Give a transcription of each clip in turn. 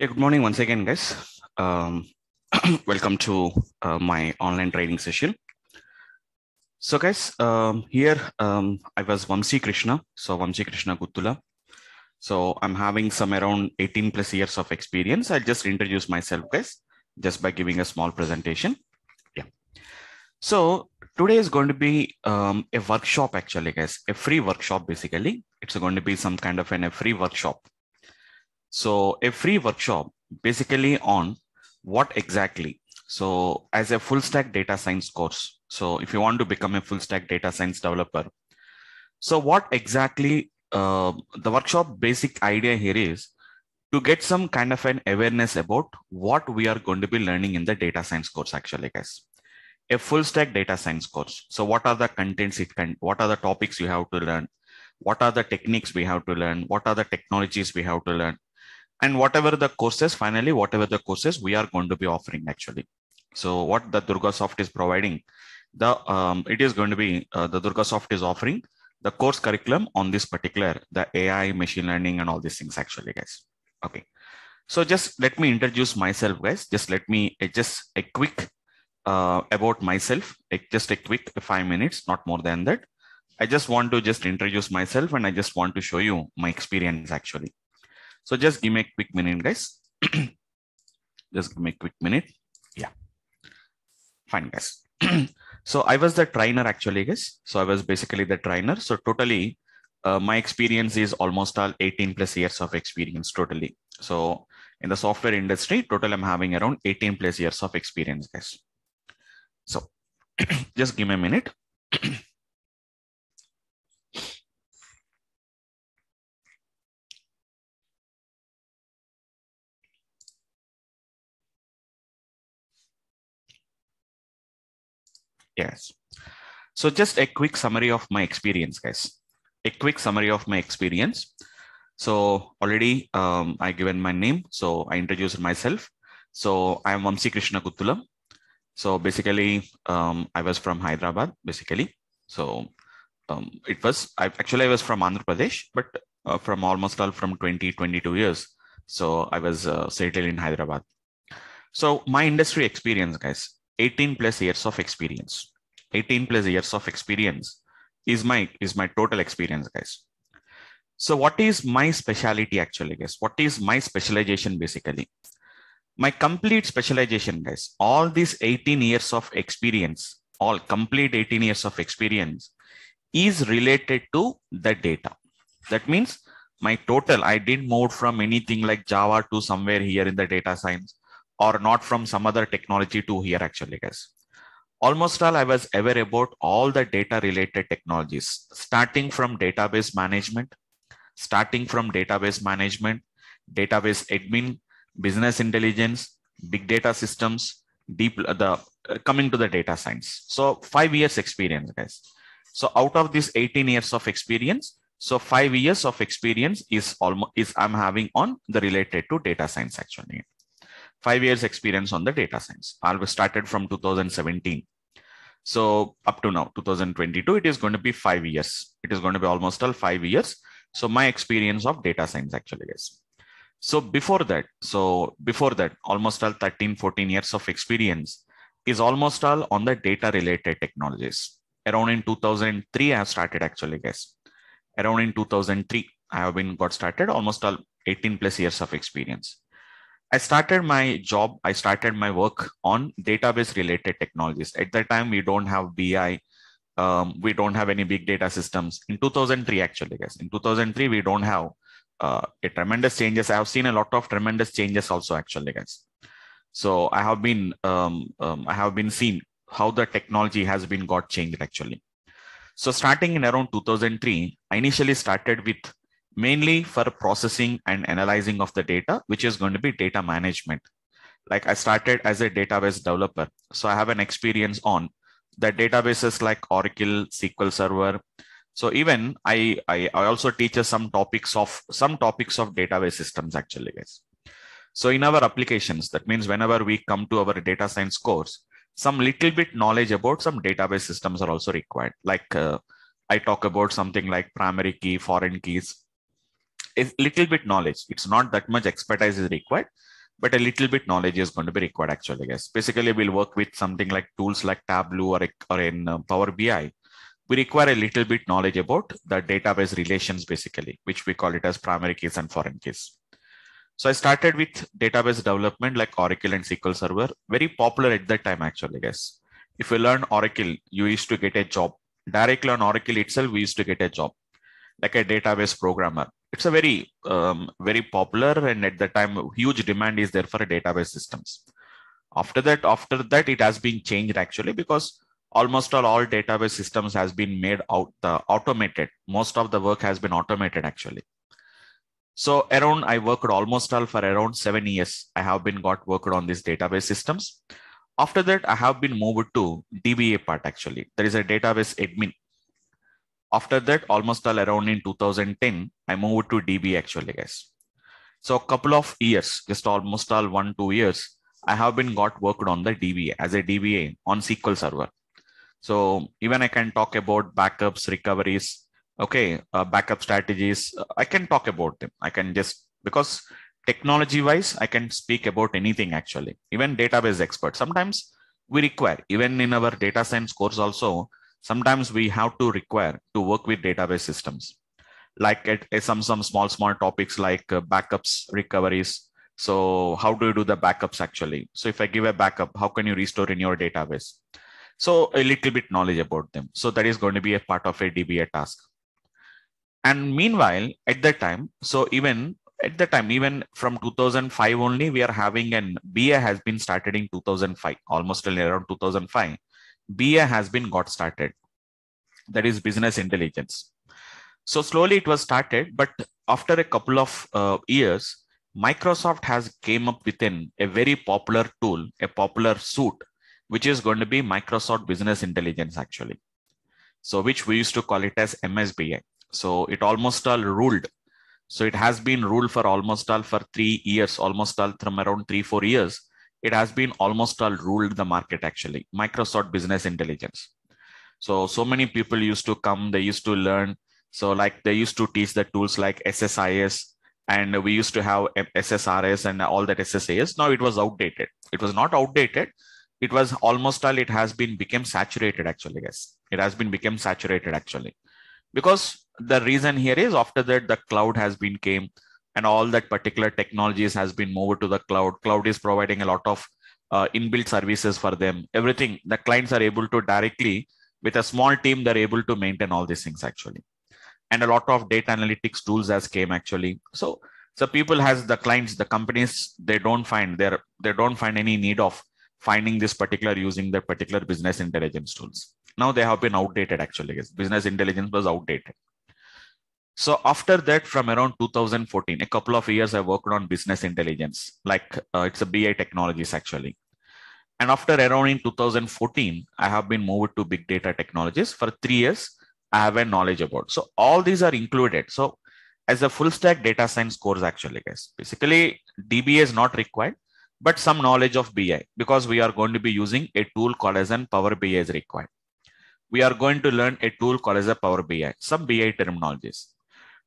Yeah, good morning once again, guys. Um, welcome to uh, my online training session. So, guys, um, here um, I was Vamsi Krishna. So, Vamsi Krishna Guttula. So, I'm having some around 18 plus years of experience. I'll just introduce myself, guys, just by giving a small presentation. Yeah. So, today is going to be um, a workshop, actually, guys, a free workshop, basically. It's going to be some kind of an, a free workshop so a free workshop basically on what exactly. So as a full stack data science course. So if you want to become a full stack data science developer. So what exactly uh, the workshop basic idea here is to get some kind of an awareness about what we are going to be learning in the data science course actually guys a full stack data science course so what are the contents it can what are the topics you have to learn what are the techniques we have to learn what are the technologies we have to learn and whatever the courses finally whatever the courses we are going to be offering actually. So what the durgasoft is providing the um, it is going to be uh, the durgasoft is offering the course curriculum on this particular the ai machine learning and all these things actually guys. Okay. So just let me introduce myself guys. Just let me uh, just a quick uh, about myself. Just a quick five minutes not more than that. I just want to just introduce myself and i just want to show you my experience actually so just give me a quick minute, guys. just give me a quick minute. Yeah. Fine, guys. so I was the trainer actually, guys. So I was basically the trainer. So totally, uh, my experience is almost all 18 plus years of experience totally. So in the software industry, total I'm having around 18 plus years of experience, guys. So just give me a minute. Yes. So just a quick summary of my experience, guys. A quick summary of my experience. So already um, I given my name. So I introduced myself. So I am Vamsi Krishna Kuttula. So basically, um, I was from Hyderabad, basically. So um, it was, I, actually I was from Andhra Pradesh, but uh, from almost all from 20, 22 years. So I was uh, settled in Hyderabad. So my industry experience, guys, 18 plus years of experience. 18 plus years of experience is my is my total experience guys. So what is my specialty actually guys? What is my specialization basically? My complete specialization guys all these 18 years of experience all complete 18 years of experience is related to the data. That means my total i didn't move from anything like java to somewhere here in the data science or not from some other technology to here actually guys. Almost all i was aware about all the data related technologies starting from database management starting from database management database admin business intelligence big data systems deep the uh, coming to the data science. So 5 years experience guys. So out of this 18 years of experience so 5 years of experience is almost is i'm having on the related to data science actually five years experience on the data science. I started from 2017. So up to now, 2022, it is going to be five years. It is going to be almost all five years. So my experience of data science actually is. So before that, so before that, almost all 13, 14 years of experience is almost all on the data related technologies. Around in 2003, I have started actually, guys. Around in 2003, I have been got started almost all 18 plus years of experience. I started my job, I started my work on database related technologies. At that time, we don't have BI, um, we don't have any big data systems. In 2003, actually, guys, in 2003, we don't have uh, a tremendous changes. I have seen a lot of tremendous changes also, actually, guys. So I have been, um, um, I have been seen how the technology has been got changed actually. So starting in around 2003, I initially started with mainly for processing and analyzing of the data, which is going to be data management. Like I started as a database developer. So I have an experience on the databases like Oracle, SQL Server. So even I, I, I also teach some topics of some topics of database systems actually, guys. So in our applications, that means whenever we come to our data science course, some little bit knowledge about some database systems are also required. Like uh, I talk about something like primary key, foreign keys, a little bit knowledge. It's not that much expertise is required, but a little bit knowledge is going to be required actually, guys. Basically, we'll work with something like tools like Tableau or, or in uh, Power BI. We require a little bit knowledge about the database relations, basically, which we call it as primary keys and foreign keys. So I started with database development like Oracle and SQL Server, very popular at that time, actually, guys. If you learn Oracle, you used to get a job. Directly on Oracle itself, we used to get a job like a database programmer. It's a very, um, very popular and at the time, huge demand is there for database systems. After that, after that, it has been changed actually because almost all, all database systems has been made out uh, automated. Most of the work has been automated actually. So around, I worked almost all for around seven years. I have been got worked on these database systems. After that, I have been moved to DBA part actually. There is a database admin after that, almost all around in 2010, I moved to DB actually, guys. So a couple of years, just almost all one, two years, I have been got worked on the DBA as a DBA on SQL Server. So even I can talk about backups, recoveries, okay, uh, backup strategies. I can talk about them. I can just, because technology wise, I can speak about anything actually, even database expert. Sometimes we require, even in our data science course also, sometimes we have to require to work with database systems. Like at, at some some small small topics like uh, backups recoveries. So how do you do the backups actually? So if i give a backup how can you restore in your database? So a little bit knowledge about them. So that is going to be a part of a dba task. And meanwhile at that time so even at the time even from 2005 only we are having an ba has been started in 2005 almost around 2005 BA has been got started. That is business intelligence. So slowly it was started, but after a couple of uh, years, Microsoft has came up within a very popular tool, a popular suit, which is going to be Microsoft Business Intelligence actually. So which we used to call it as MSBI. So it almost all ruled. So it has been ruled for almost all for three years, almost all from around three, four years it has been almost all ruled the market actually. Microsoft business intelligence. So so many people used to come they used to learn. So like they used to teach the tools like ssis and we used to have ssrs and all that ssas now it was outdated. It was not outdated. It was almost all it has been become saturated actually yes it has been become saturated actually. Because the reason here is after that the cloud has been came and all that particular technologies has been moved to the cloud. Cloud is providing a lot of uh, inbuilt services for them. Everything the clients are able to directly with a small team, they're able to maintain all these things actually. And a lot of data analytics tools has came actually. So so people has the clients, the companies, they don't find their they don't find any need of finding this particular using the particular business intelligence tools. Now they have been outdated actually. Business intelligence was outdated. So after that, from around 2014, a couple of years, I worked on business intelligence, like uh, it's a BI technologies actually. And after around in 2014, I have been moved to big data technologies for three years. I have a knowledge about. So all these are included. So as a full stack data science course, actually, guys, basically DBA is not required, but some knowledge of BI because we are going to be using a tool called as an Power BI is required. We are going to learn a tool called as a Power BI, some BI terminologies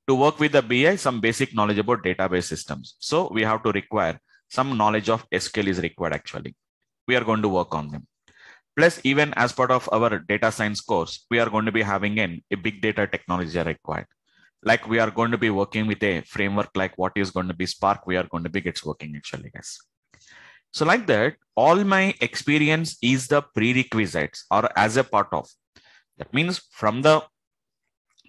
to work with the BI, some basic knowledge about database systems. So we have to require some knowledge of SQL is required actually. We are going to work on them. Plus, even as part of our data science course, we are going to be having an, a big data technology required. Like we are going to be working with a framework like what is going to be Spark, we are going to be gets working actually, guys. So like that, all my experience is the prerequisites or as a part of. That means from the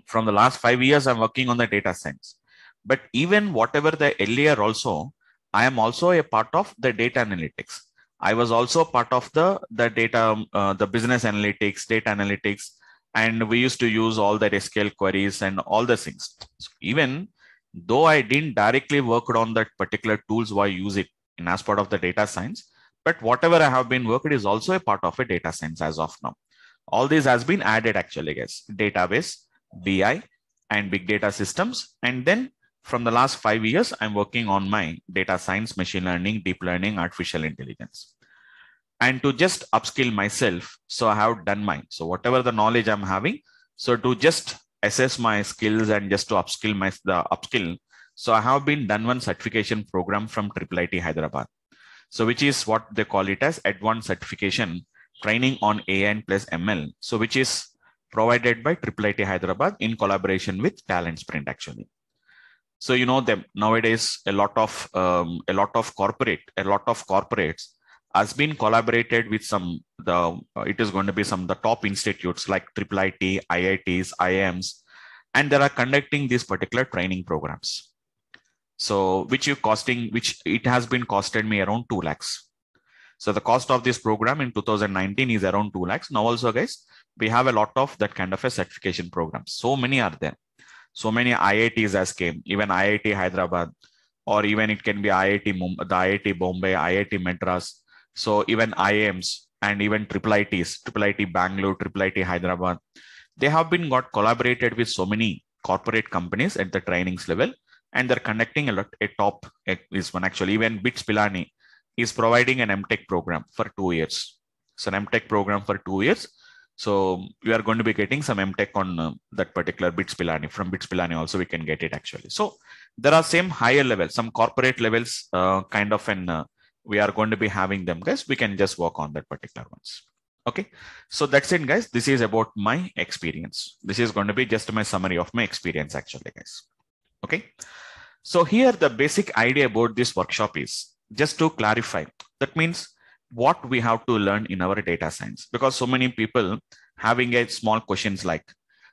from the last five years, I'm working on the data science. But even whatever the earlier also, I am also a part of the data analytics. I was also part of the, the data, uh, the business analytics, data analytics, and we used to use all that SQL queries and all the things. So even though I didn't directly work on that particular tools why use it in as part of the data science, but whatever I have been working is also a part of a data science as of now. All this has been added actually, guys. Database, BI and big data systems. And then from the last five years, I'm working on my data science, machine learning, deep learning, artificial intelligence. And to just upskill myself, so I have done mine. So whatever the knowledge I'm having, so to just assess my skills and just to upskill my the upskill, So I have been done one certification program from IIIT Hyderabad. So which is what they call it as advanced certification training on AI plus ML. So which is provided by IIIT Hyderabad in collaboration with Talent Sprint actually. So you know them nowadays a lot of um, a lot of corporate a lot of corporates has been collaborated with some the uh, it is going to be some the top institutes like IIIT, IITs, IIMs, and they are conducting these particular training programs. So which you costing which it has been costed me around two lakhs. So the cost of this program in 2019 is around two lakhs. Now also guys, we have a lot of that kind of a certification program. So many are there. So many IITs has came, even IIT Hyderabad, or even it can be IIT the IIT Bombay, IIT Madras, so even IIMs and even triple IITs, triple IT Bangalore, triple IT Hyderabad, they have been got collaborated with so many corporate companies at the trainings level, and they're conducting a lot. A top is one actually. Even BITS Pilani is providing an MTech program for two years. It's an MTech program for two years. So we are going to be getting some MTech on uh, that particular BITS Pilani. From BITS Pilani also we can get it actually. So there are same higher levels, some corporate levels, uh, kind of an uh, we are going to be having them guys we can just work on that particular ones okay so that's it guys this is about my experience this is going to be just my summary of my experience actually guys okay so here the basic idea about this workshop is just to clarify that means what we have to learn in our data science because so many people having a small questions like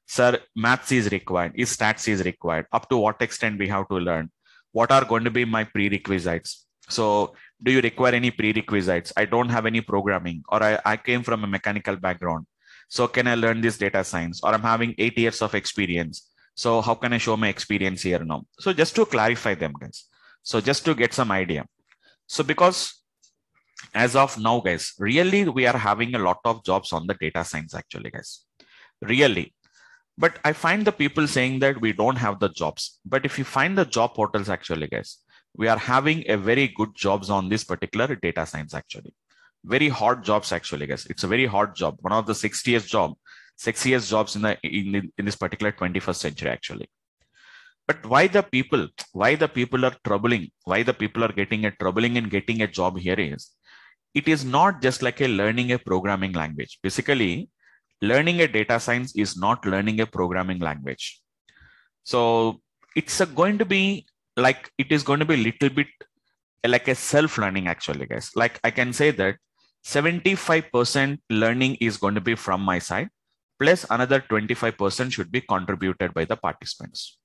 sir maths is required is stats is required up to what extent we have to learn what are going to be my prerequisites so do you require any prerequisites? I don't have any programming or I, I came from a mechanical background. So can I learn this data science or I'm having eight years of experience. So how can I show my experience here now? So just to clarify them guys. So just to get some idea. So because as of now guys, really we are having a lot of jobs on the data science actually guys, really. But I find the people saying that we don't have the jobs. But if you find the job portals actually guys, we are having a very good jobs on this particular data science actually. Very hard jobs actually, guys. It's a very hard job. One of the sexiest job, sexiest jobs in the in, in this particular 21st century actually. But why the people, why the people are troubling, why the people are getting a troubling and getting a job here is, it is not just like a learning a programming language. Basically, learning a data science is not learning a programming language. So it's going to be like it is going to be a little bit like a self-learning actually guys like i can say that 75% learning is going to be from my side plus another 25% should be contributed by the participants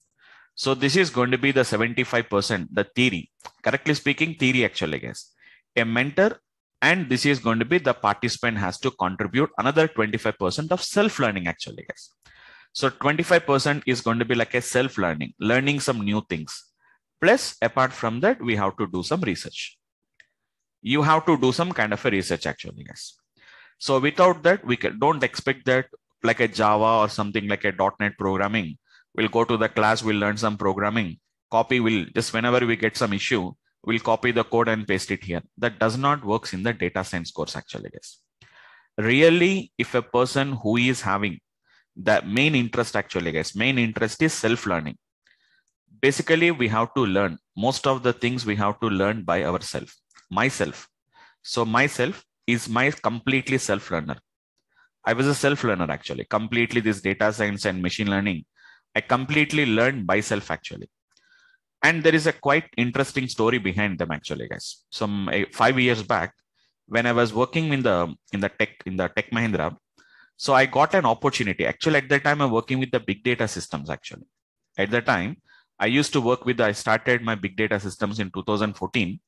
so this is going to be the 75% the theory correctly speaking theory actually guys a mentor and this is going to be the participant has to contribute another 25% of self-learning actually guys so 25% is going to be like a self-learning learning some new things Plus, apart from that, we have to do some research. You have to do some kind of a research actually, guys. So without that, we can, don't expect that like a Java or something like a .NET programming. We'll go to the class, we'll learn some programming, copy, will just whenever we get some issue, we'll copy the code and paste it here. That does not works in the data science course actually, guys. Really, if a person who is having the main interest actually, guys, main interest is self-learning. Basically we have to learn. Most of the things we have to learn by ourselves myself. So myself is my completely self learner i was a self learner actually. Completely this data science and machine learning i completely learned by self actually and there is a quite interesting story behind them actually guys some uh, 5 years back when i was working in the in the tech in the tech mahindra so i got an opportunity actually at that time i'm working with the big data systems actually at the time I used to work with, I started my big data systems in 2014.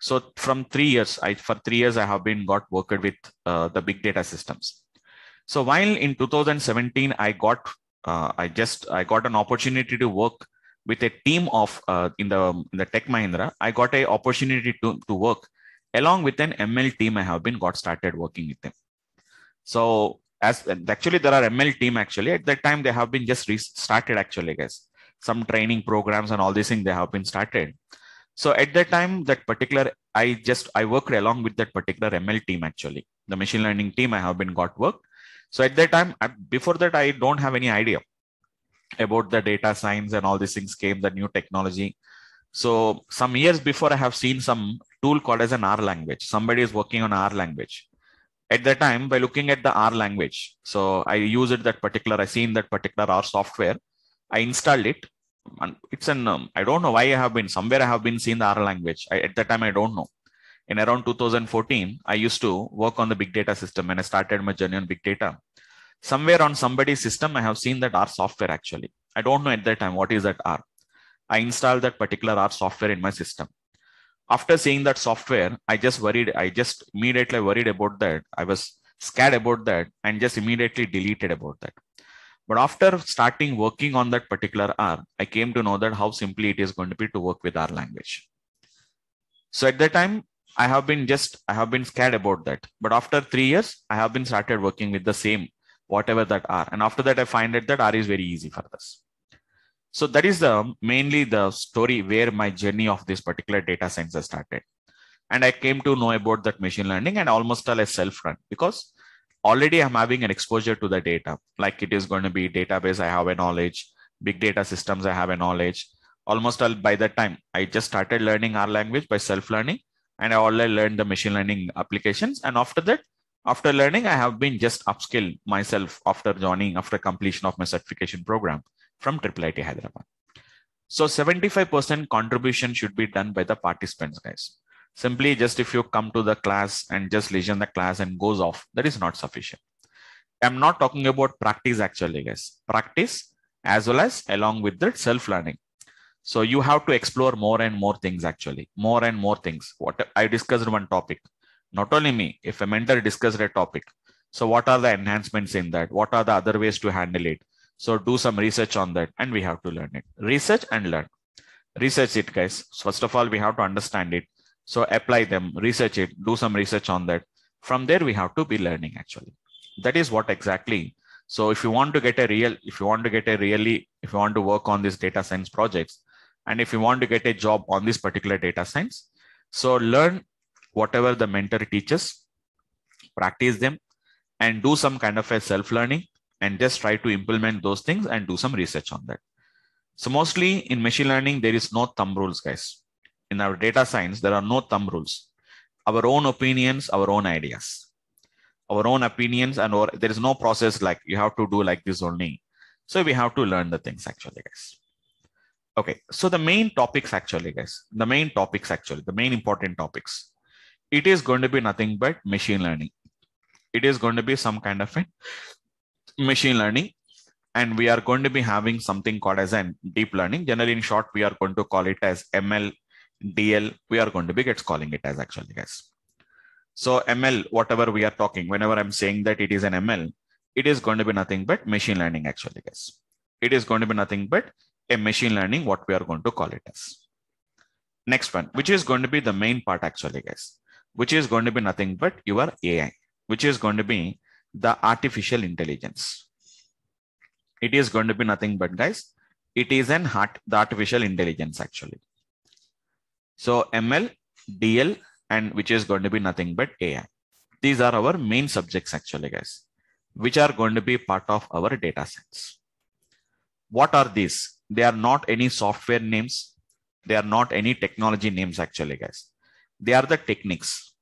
So from three years, I for three years, I have been got worked with uh, the big data systems. So while in 2017, I got, uh, I just, I got an opportunity to work with a team of uh, in the in the Tech Mahindra. I got a opportunity to, to work along with an ML team. I have been got started working with them. So as actually there are ML team actually at that time they have been just restarted actually guys some training programs and all these things they have been started so at that time that particular i just i worked along with that particular ml team actually the machine learning team i have been got work so at that time before that i don't have any idea about the data science and all these things came the new technology So some years before, I have seen some tool called as an R language. Somebody is working on R language. At that time, by looking at the R language, so I used it that particular, I seen that particular R software. I installed it. And it's an, um, I don't know why I have been, somewhere I have been seeing the R language. I, at that time, I don't know. In around 2014, I used to work on the big data system and I started my journey on big data. Somewhere on somebody's system, I have seen that R software actually. I don't know at that time what is that R. I installed that particular R software in my system. After seeing that software, I just worried, I just immediately worried about that. I was scared about that and just immediately deleted about that. But after starting working on that particular R, I came to know that how simply it is going to be to work with R language. So at that time, I have been just, I have been scared about that. But after three years, I have been started working with the same, whatever that R. And after that, I find it that R is very easy for this. So that is the mainly the story where my journey of this particular data science has started. And I came to know about that machine learning and almost all a self-run because already I'm having an exposure to the data. Like it is going to be database, I have a knowledge, big data systems, I have a knowledge. Almost all by that time, I just started learning R language by self-learning and I already learned the machine learning applications. And after that, after learning, I have been just upskill myself after joining, after completion of my certification program from IIIT Hyderabad. So 75% contribution should be done by the participants, guys. Simply just if you come to the class and just listen the class and goes off, that is not sufficient. I'm not talking about practice actually, guys. Practice as well as along with the self-learning. So you have to explore more and more things actually, more and more things. What I discussed one topic, not only me, if a mentor discussed a topic. So what are the enhancements in that? What are the other ways to handle it? So do some research on that and we have to learn it. Research and learn. Research it, guys. First of all, we have to understand it. So apply them, research it, do some research on that. From there, we have to be learning actually. That is what exactly. So if you want to get a real, if you want to get a really, if you want to work on these data science projects, and if you want to get a job on this particular data science, so learn whatever the mentor teaches, practice them, and do some kind of a self-learning and just try to implement those things and do some research on that. So mostly in machine learning, there is no thumb rules, guys. In our data science, there are no thumb rules. Our own opinions, our own ideas, our own opinions, and or there is no process like you have to do like this only. So we have to learn the things actually, guys. Okay, so the main topics actually, guys, the main topics actually, the main important topics. It is going to be nothing but machine learning. It is going to be some kind of a machine learning and we are going to be having something called as an deep learning generally in short we are going to call it as ml dl we are going to be gets calling it as actually guys so ml whatever we are talking whenever i'm saying that it is an ml it is going to be nothing but machine learning actually guys it is going to be nothing but a machine learning what we are going to call it as next one which is going to be the main part actually guys which is going to be nothing but your ai which is going to be the artificial intelligence. It is going to be nothing but guys, it is an heart, the artificial intelligence actually. So ML, DL, and which is going to be nothing but AI. These are our main subjects actually guys, which are going to be part of our data sets. What are these? They are not any software names. They are not any technology names actually guys. They are the techniques.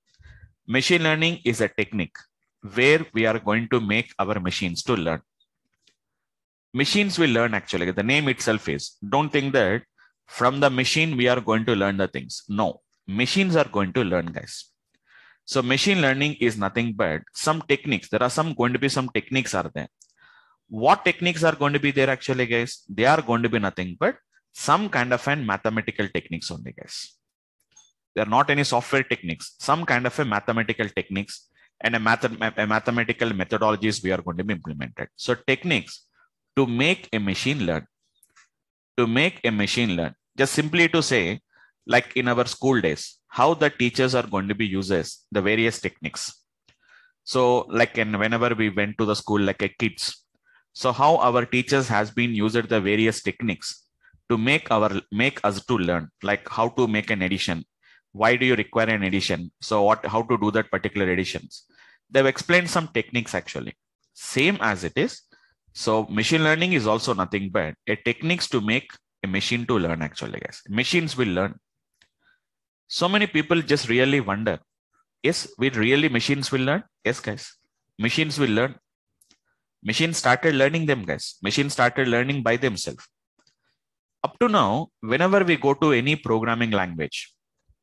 Machine learning is a technique where we are going to make our machines to learn. Machines will learn actually. The name itself is. Don't think that from the machine we are going to learn the things. No, machines are going to learn, guys. So machine learning is nothing but some techniques. There are some going to be some techniques are there. What techniques are going to be there actually, guys? They are going to be nothing but some kind of an mathematical techniques only, guys. They are not any software techniques, some kind of a mathematical techniques and a, math a mathematical methodologies we are going to be implemented. So techniques to make a machine learn, to make a machine learn, just simply to say, like in our school days, how the teachers are going to be uses the various techniques. So like in whenever we went to the school, like a kids, so how our teachers has been used the various techniques to make our make us to learn, like how to make an addition, why do you require an addition so what how to do that particular additions they've explained some techniques actually same as it is so machine learning is also nothing but a techniques to make a machine to learn actually, guys. Machines will learn. So many people just really wonder, yes, will really machines will learn? Yes, guys. Machines will learn. Machines started learning them, guys. Machines started learning by themselves. Up to now, whenever we go to any programming language,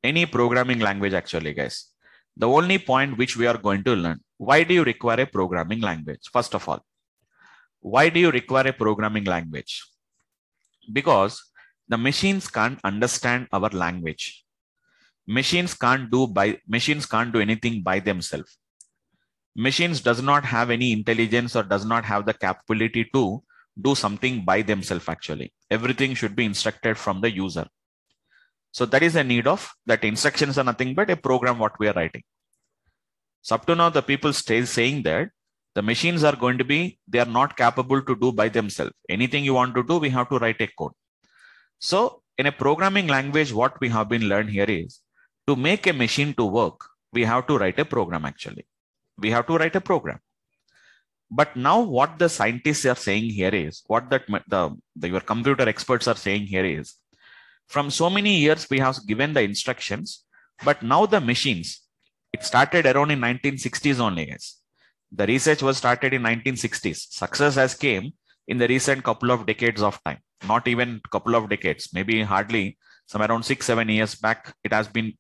any programming language actually, guys, the only point which we are going to learn, why do you require a programming language? First of all, why do you require a programming language? Because the machines can't understand our language. Machines can't do by machines can't do anything by themselves. Machines does not have any intelligence or does not have the capability to do something by themselves actually. Everything should be instructed from the user. So that is a need of that instructions are nothing but a program what we are writing. So up to now, the people stay saying that the machines are going to be, they are not capable to do by themselves. Anything you want to do, we have to write a code. So in a programming language, what we have been learned here is to make a machine to work, we have to write a program actually. We have to write a program. But now what the scientists are saying here is, what that the, the your computer experts are saying here is, from so many years we have given the instructions, but now the machines, it started around in 1960s only, Yes. The research was started in 1960s. Success has came in the recent couple of decades of time, not even couple of decades, maybe hardly some around six, seven years back. It has been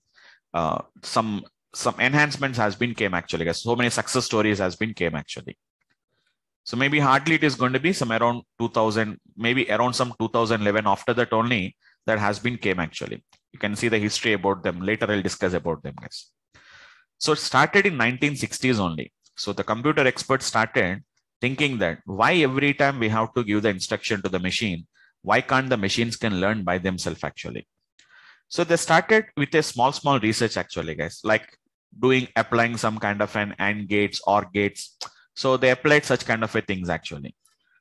uh, some some enhancements has been came actually. Guys. So many success stories has been came actually. So maybe hardly it is going to be some around 2000, maybe around some 2011. After that only that has been came actually. You can see the history about them. Later I'll discuss about them guys. So it started in 1960s only. So the computer experts started thinking that why every time we have to give the instruction to the machine, why can't the machines can learn by themselves actually? So they started with a small, small research actually guys, like doing applying some kind of an AND gates or gates. So they applied such kind of a things actually.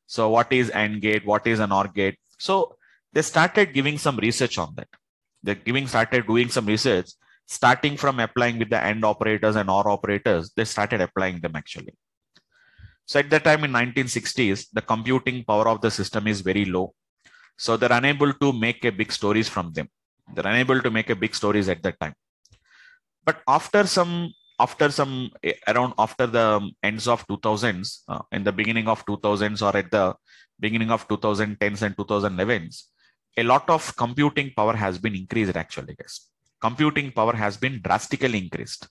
So what is AND gate? What is an OR gate? So they started giving some research on that. They're giving started doing some research, starting from applying with the AND operators and OR operators. They started applying them actually. So at that time in 1960s, the computing power of the system is very low. So they're unable to make a big stories from them. They're unable to make a big stories at that time. But after some after some eh, around after the ends of 2000s uh, in the beginning of 2000s or at the beginning of 2010s and 2011s a lot of computing power has been increased actually guys. Computing power has been drastically increased.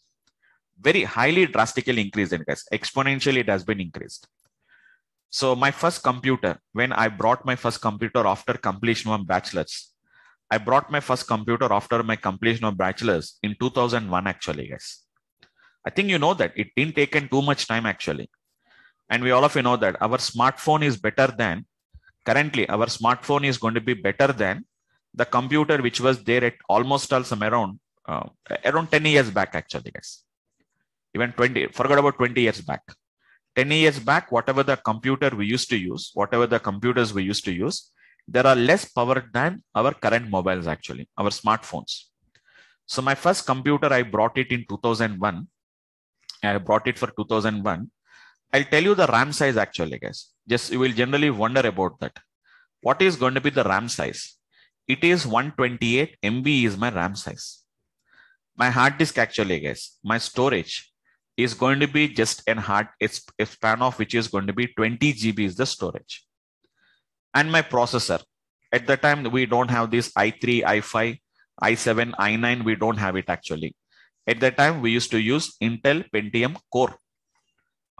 Very highly drastically increased guys exponentially it has been increased. So my first computer when i brought my first computer after completion of bachelor's i brought my first computer after my completion of bachelor's in 2001 actually guys. I think you know that. It didn't take in too much time actually. And we all of you know that our smartphone is better than currently our smartphone is going to be better than the computer which was there at almost all some around uh, around 10 years back actually guys. Even 20 forgot about 20 years back. 10 years back whatever the computer we used to use whatever the computers we used to use there are less power than our current mobiles actually our smartphones so my first computer i brought it in 2001 i brought it for 2001 I'll tell you the RAM size actually, guys. Just you will generally wonder about that. What is going to be the RAM size? It is 128 MB is my RAM size. My hard disk actually, guys, my storage is going to be just an hard it's a span of which is going to be 20 GB is the storage. And my processor. At the time, we don't have this i3, i5, i7, i9. We don't have it actually. At that time, we used to use Intel Pentium Core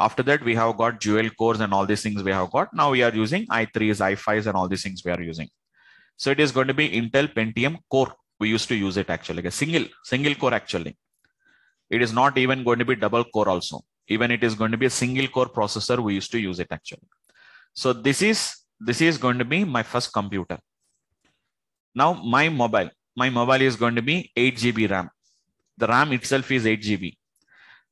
after that, we have got dual cores and all these things we have got. Now we are using i3s, i5s and all these things we are using. So it is going to be Intel Pentium core. We used to use it actually, a single, single core actually. It is not even going to be double core also. Even it is going to be a single core processor. We used to use it actually. So this is, this is going to be my first computer. Now my mobile, my mobile is going to be 8 GB RAM. The RAM itself is 8 GB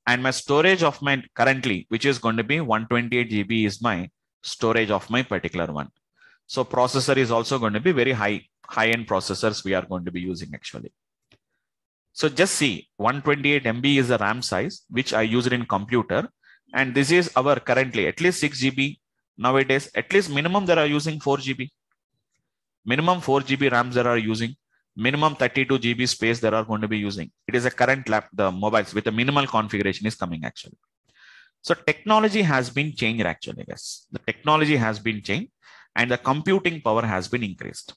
and my storage of my currently which is going to be 128 GB is my storage of my particular one. So processor is also going to be very high high end processors we are going to be using actually. So just see 128 MB is the RAM size which I use it in computer and this is our currently at least 6 GB nowadays at least minimum they are using 4 GB. minimum 4 GB RAMs that are using, minimum 32 GB space that are going to be using. It is a current lap, the mobiles with a minimal configuration is coming actually. So technology has been changed actually, guys. The technology has been changed and the computing power has been increased.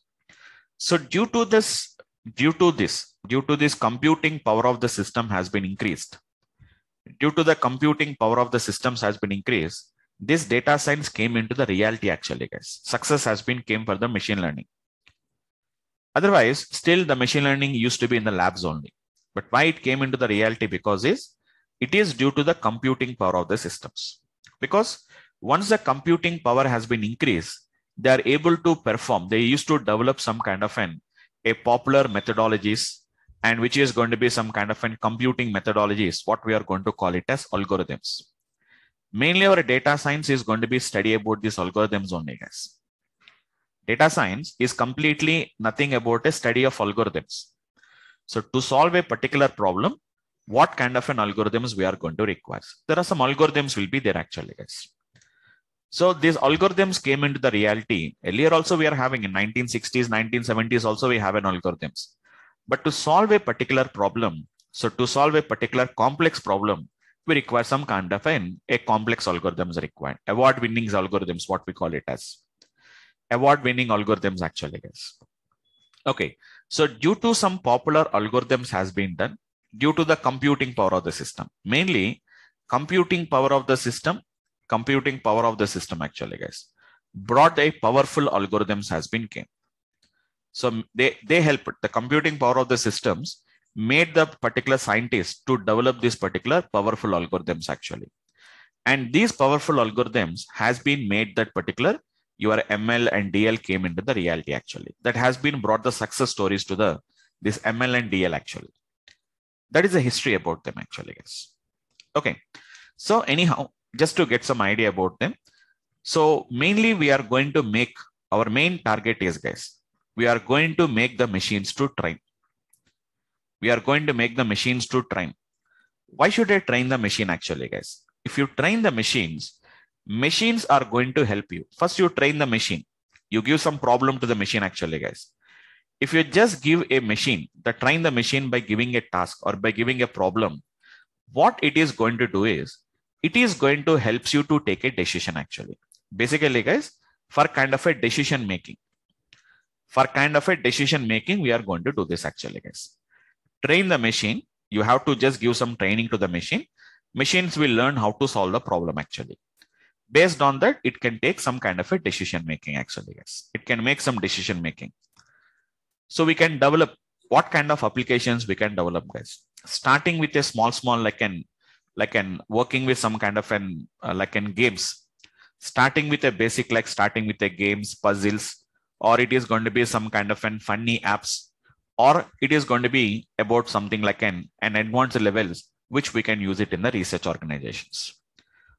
So due to this, due to this, due to this computing power of the system has been increased. Due to the computing power of the systems has been increased, this data science came into the reality actually, guys. Success has been came for the machine learning. Otherwise, still the machine learning used to be in the labs only. But why it came into the reality because is it is due to the computing power of the systems. Because once the computing power has been increased, they are able to perform. They used to develop some kind of an a popular methodologies and which is going to be some kind of an computing methodologies, what we are going to call it as algorithms. Mainly our data science is going to be study about these algorithms only, guys. Data science is completely nothing about a study of algorithms. So to solve a particular problem, what kind of an algorithms we are going to require? There are some algorithms will be there actually, guys. So these algorithms came into the reality. Earlier also we are having in 1960s, 1970s also we have an algorithms. But to solve a particular problem, so to solve a particular complex problem, we require some kind of an a complex algorithms required. Award winning algorithms, what we call it as award winning algorithms actually guys. Okay, so due to some popular algorithms has been done due to the computing power of the system, mainly computing power of the system, computing power of the system actually guys, brought a powerful algorithms has been came. So they, they helped the computing power of the systems made the particular scientists to develop these particular powerful algorithms actually. And these powerful algorithms has been made that particular your ML and DL came into the reality actually. That has been brought the success stories to the this ML and DL actually. That is the history about them actually, guys. Okay. So anyhow, just to get some idea about them. So mainly we are going to make our main target is guys, we are going to make the machines to train. We are going to make the machines to train. Why should I train the machine actually guys? If you train the machines, machines are going to help you. First, you train the machine. You give some problem to the machine actually, guys. If you just give a machine, the train the machine by giving a task or by giving a problem, what it is going to do is, it is going to helps you to take a decision actually. Basically, guys, for kind of a decision making. For kind of a decision making, we are going to do this actually, guys. Train the machine. You have to just give some training to the machine. Machines will learn how to solve the problem actually. Based on that it can take some kind of a decision making actually yes it can make some decision making. So we can develop what kind of applications we can develop guys. Starting with a small small like an like an working with some kind of an uh, like in games. Starting with a basic like starting with a games puzzles or it is going to be some kind of an funny apps or it is going to be about something like an an advanced levels which we can use it in the research organizations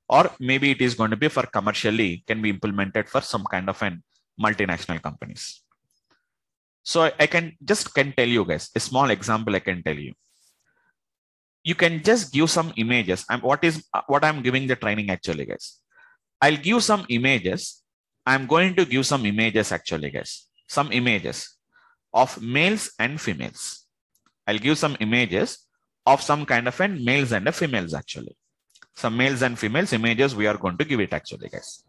or maybe it is going to be for commercially can be implemented for some kind of an multinational companies. So I can just can tell you guys a small example I can tell you. You can just give some images. And what is what I'm giving the training actually, guys. I'll give some images. I'm going to give some images actually, guys. Some images of males and females. I'll give some images of some kind of an males and females actually. Some males and females images we are going to give it actually guys.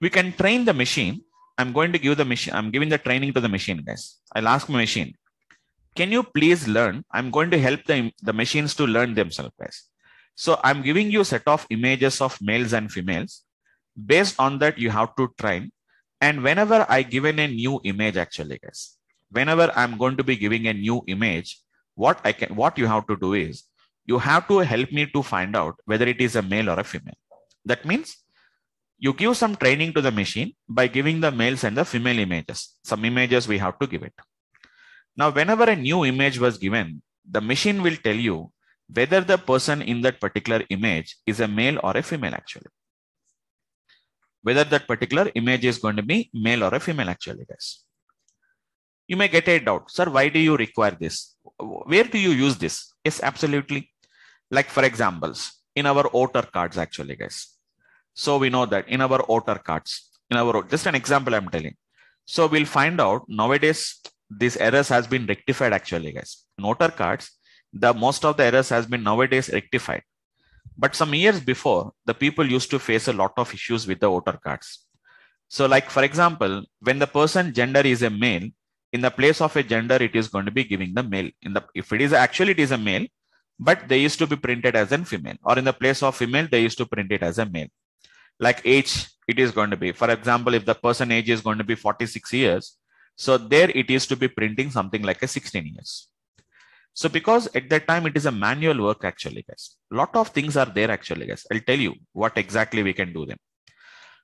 We can train the machine. I'm going to give the machine i'm giving the training to the machine guys. I'll ask my machine can you please learn? I'm going to help the, the machines to learn themselves guys. So i'm giving you a set of images of males and females. Based on that you have to train and whenever i given a new image actually guys whenever i'm going to be giving a new image what i can what you have to do is you have to help me to find out whether it is a male or a female. That means you give some training to the machine by giving the males and the female images. Some images we have to give it. Now, whenever a new image was given, the machine will tell you whether the person in that particular image is a male or a female actually. Whether that particular image is going to be male or a female actually, guys. You may get a doubt, sir, why do you require this? Where do you use this? Yes, absolutely like for examples in our voter cards actually guys so we know that in our voter cards in our just an example i'm telling So we'll find out nowadays these errors has been rectified actually guys. Voter cards, the most of the errors has been nowadays rectified. But some years before, the people used to face a lot of issues with the voter cards. So like, for example, when the person gender is a male, in the place of a gender, it is going to be giving the male. In the If it is actually it is a male, but they used to be printed as a female or in the place of female, they used to print it as a male. Like age, it is going to be, for example, if the person age is going to be 46 years, so there it is to be printing something like a 16 years. So because at that time it is a manual work actually, guys. Lot of things are there actually, guys. I'll tell you what exactly we can do them.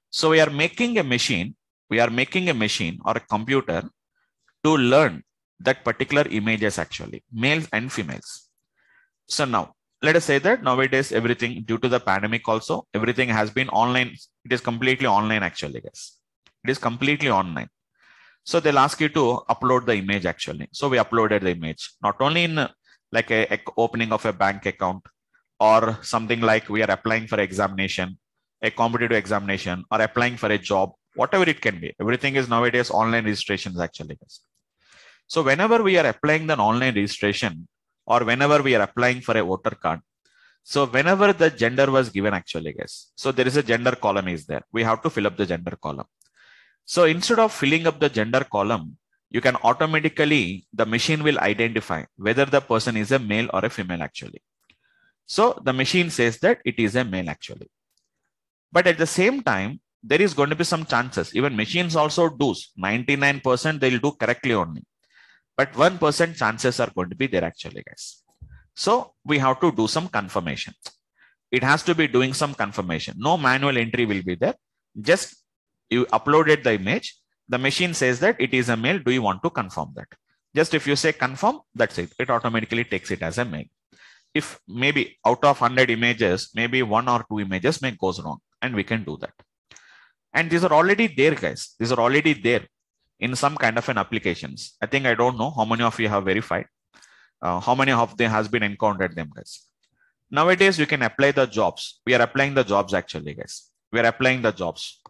So we are making a machine, we are making a machine or a computer to learn that particular images actually, males and females. So now let us say that nowadays everything due to the pandemic also, everything has been online. It is completely online actually, guys. It is completely online. So they'll ask you to upload the image actually. So we uploaded the image, not only in like a, a opening of a bank account or something like we are applying for examination, a competitive examination or applying for a job, whatever it can be. Everything is nowadays online registrations actually. So whenever we are applying the online registration or whenever we are applying for a voter card, so whenever the gender was given actually guys, so there is a gender column is there. We have to fill up the gender column. So instead of filling up the gender column, you can automatically, the machine will identify whether the person is a male or a female actually. So the machine says that it is a male actually. But at the same time, there is going to be some chances. Even machines also do 99% they'll do correctly only. But 1% chances are going to be there actually, guys. So we have to do some confirmation. It has to be doing some confirmation. No manual entry will be there. Just you uploaded the image, the machine says that it is a male. Do you want to confirm that? Just if you say confirm, that's it. It automatically takes it as a male. If maybe out of 100 images, maybe one or two images may goes wrong and we can do that. And these are already there, guys. These are already there in some kind of an applications. I think I don't know how many of you have verified. Uh, how many of them has been encountered them, guys. Nowadays, you can apply the jobs. We are applying the jobs actually, guys. We are applying the jobs.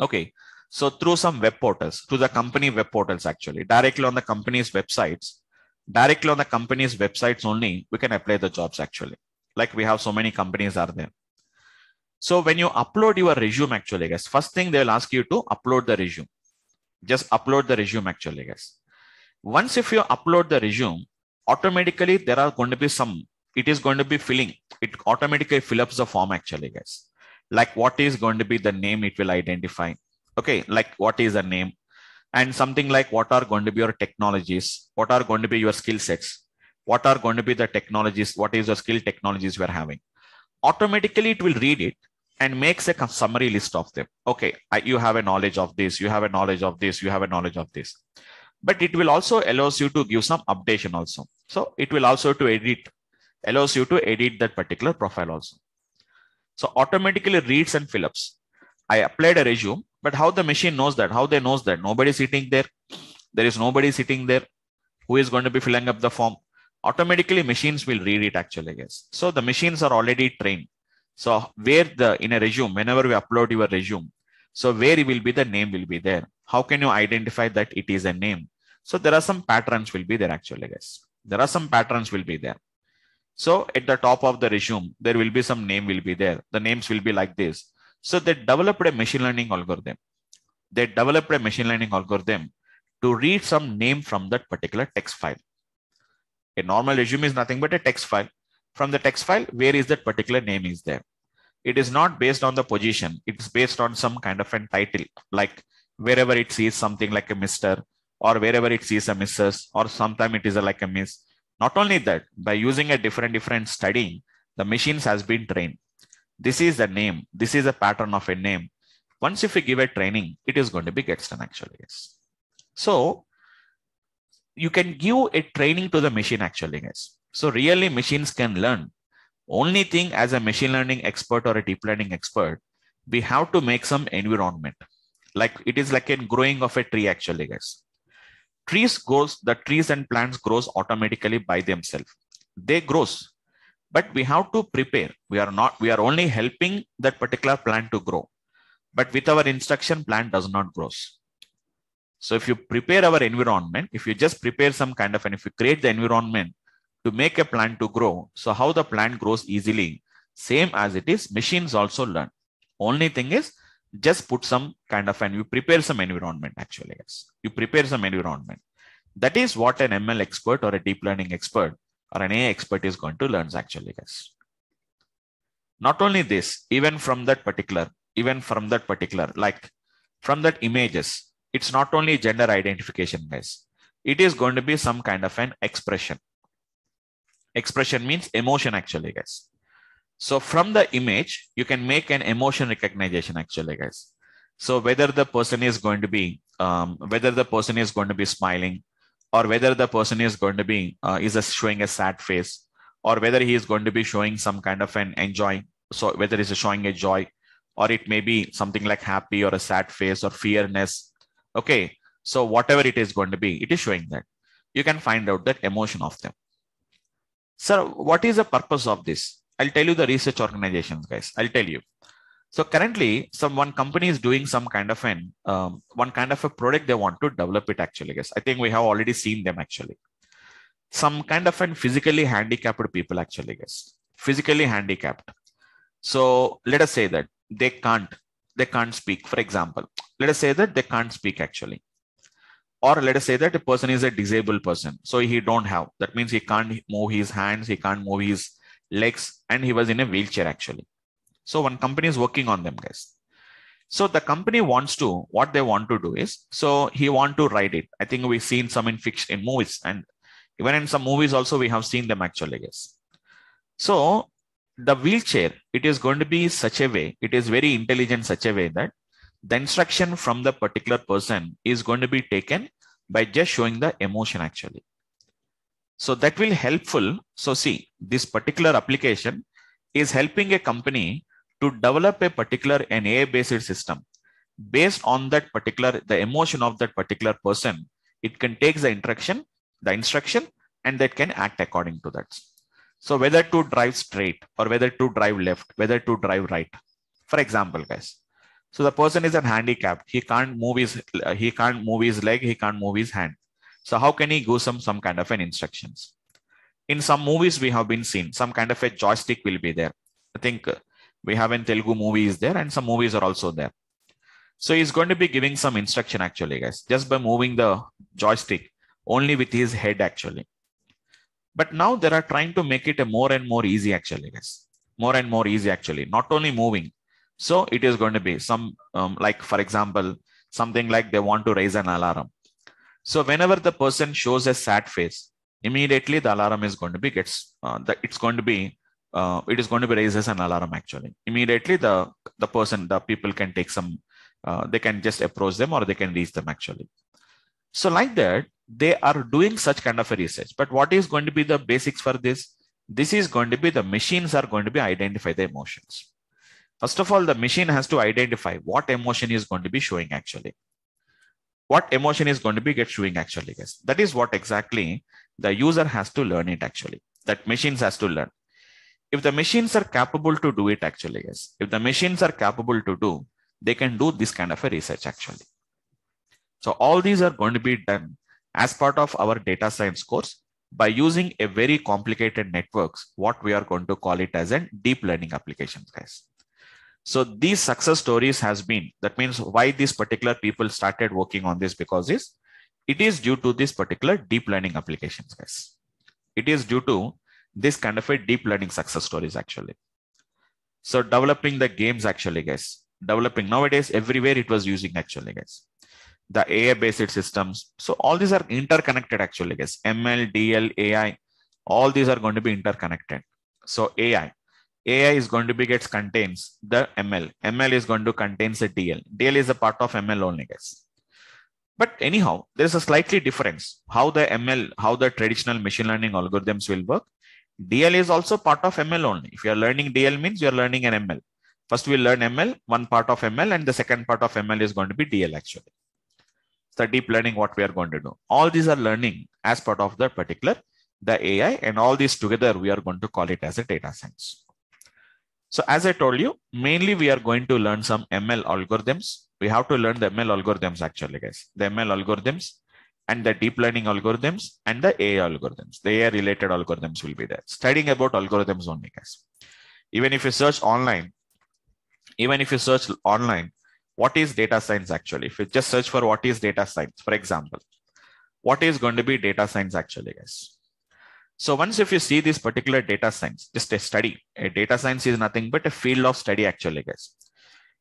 Okay. So through some web portals, through the company web portals actually, directly on the company's websites, directly on the company's websites only, we can apply the jobs actually. Like we have so many companies are there. So when you upload your resume actually, guys, first thing they will ask you to upload the resume. Just upload the resume actually, guys. Once if you upload the resume, automatically there are going to be some, it is going to be filling. It automatically fill up the form actually, guys like what is going to be the name it will identify. Okay like what is the name? And something like what are going to be your technologies? What are going to be your skill sets? What are going to be the technologies? What is the skill technologies we're having? Automatically it will read it and makes a summary list of them. Okay I, you have a knowledge of this you have a knowledge of this you have a knowledge of this. But it will also allows you to give some updation also. So it will also to edit allows you to edit that particular profile also so automatically reads and fill ups. I applied a resume, but how the machine knows that? How they knows that? Nobody sitting there. There is nobody sitting there who is going to be filling up the form. Automatically machines will read it actually, yes. So the machines are already trained. So where the in a resume, whenever we upload your resume, so where will be the name will be there. How can you identify that it is a name? So there are some patterns will be there actually, guys. There are some patterns will be there. So at the top of the resume, there will be some name will be there. The names will be like this. So they developed a machine learning algorithm. They developed a machine learning algorithm to read some name from that particular text file. A normal resume is nothing but a text file. From the text file, where is that particular name is there? It is not based on the position. It's based on some kind of a title, like wherever it sees something like a Mr. or wherever it sees a Mrs. or sometime it is a, like a Miss not only that, by using a different different studying, the machines has been trained. This is the name. This is a pattern of a name. Once if we give a training, it is going to be gets done actually. Yes. So you can give a training to the machine actually, guys. So really machines can learn. Only thing as a machine learning expert or a deep learning expert, we have to make some environment. Like it is like a growing of a tree actually, guys trees grows the trees and plants grows automatically by themselves. They grows but we have to prepare. We are not we are only helping that particular plant to grow. But with our instruction plant does not grows So if you prepare our environment, if you just prepare some kind of, and if you create the environment to make a plant to grow, so how the plant grows easily, same as it is, machines also learn. Only thing is just put some kind of, and you prepare some environment actually. Yes. You prepare some environment. That is what an ML expert or a deep learning expert or an AI expert is going to learn actually. Yes. Not only this, even from that particular, even from that particular, like from that images, it's not only gender identification guys. It is going to be some kind of an expression. Expression means emotion actually guys. So from the image, you can make an emotion recognition actually guys. So whether the person is going to be, um, whether the person is going to be smiling or whether the person is going to be, uh, is a showing a sad face or whether he is going to be showing some kind of an enjoy. So whether he's showing a joy or it may be something like happy or a sad face or fearness. Okay. So whatever it is going to be, it is showing that you can find out that emotion of them. So what is the purpose of this? I'll tell you the research organizations, guys. I'll tell you. So currently, some one company is doing some kind of an um, one kind of a product they want to develop it. Actually, guys, I think we have already seen them actually. Some kind of an physically handicapped people, actually, guys, physically handicapped. So let us say that they can't they can't speak. For example, let us say that they can't speak actually or let us say that a person is a disabled person so he don't have that means he can't move his hands he can't move his legs and he was in a wheelchair actually. So one company is working on them guys. So the company wants to what they want to do is so he want to ride it. I think we've seen some in fiction in movies and even in some movies also we have seen them actually guys. So the wheelchair it is going to be such a way it is very intelligent such a way that the instruction from the particular person is going to be taken by just showing the emotion actually so that will helpful. So see, this particular application is helping a company to develop a particular AI-based system based on that particular, the emotion of that particular person. It can take the interaction, the instruction, and that can act according to that. So whether to drive straight or whether to drive left, whether to drive right. For example, guys. So the person is a handicapped. He can't move his he can't move his leg, he can't move his hand. So how can he give some, some kind of an instructions? In some movies we have been seen, some kind of a joystick will be there. I think uh, we have in Telugu movies there and some movies are also there. So he's going to be giving some instruction actually, guys, just by moving the joystick only with his head actually. But now they are trying to make it a more and more easy actually, guys. More and more easy actually, not only moving. So it is going to be some um, like, for example, something like they want to raise an alarm. So whenever the person shows a sad face, immediately the alarm is going to be gets uh, it's going to be uh, it is going to be raised as an alarm actually. Immediately the the person the people can take some uh, they can just approach them or they can reach them actually. So like that they are doing such kind of a research. But what is going to be the basics for this? This is going to be the machines are going to be identify the emotions. First of all, the machine has to identify what emotion is going to be showing actually what emotion is going to be get showing actually guys. That is what exactly the user has to learn it actually. That machines has to learn. If the machines are capable to do it actually yes if the machines are capable to do they can do this kind of a research actually. So all these are going to be done as part of our data science course by using a very complicated networks what we are going to call it as a deep learning applications guys so these success stories has been, that means why these particular people started working on this because is it is due to this particular deep learning applications, guys. It is due to this kind of a deep learning success stories actually. So developing the games actually, guys. Developing nowadays everywhere it was using actually, guys. The AI based systems. So all these are interconnected actually, guys. ML, DL, AI, all these are going to be interconnected. So AI, AI is going to be gets contains the ML. ML is going to contains the DL. DL is a part of ML only, guys. But anyhow, there's a slightly difference how the ML, how the traditional machine learning algorithms will work. DL is also part of ML only. If you're learning DL means you're learning an ML. First we'll learn ML, one part of ML, and the second part of ML is going to be DL actually. So deep learning, what we are going to do. All these are learning as part of the particular, the AI, and all these together, we are going to call it as a data science. So as I told you, mainly we are going to learn some ML algorithms. We have to learn the ML algorithms actually, guys. The ML algorithms and the deep learning algorithms and the AI algorithms. The AI related algorithms will be there. Studying about algorithms only, guys. Even if you search online, even if you search online, what is data science actually? If you just search for what is data science, for example, what is going to be data science actually, guys? So once if you see this particular data science, just a study, a data science is nothing but a field of study actually, guys.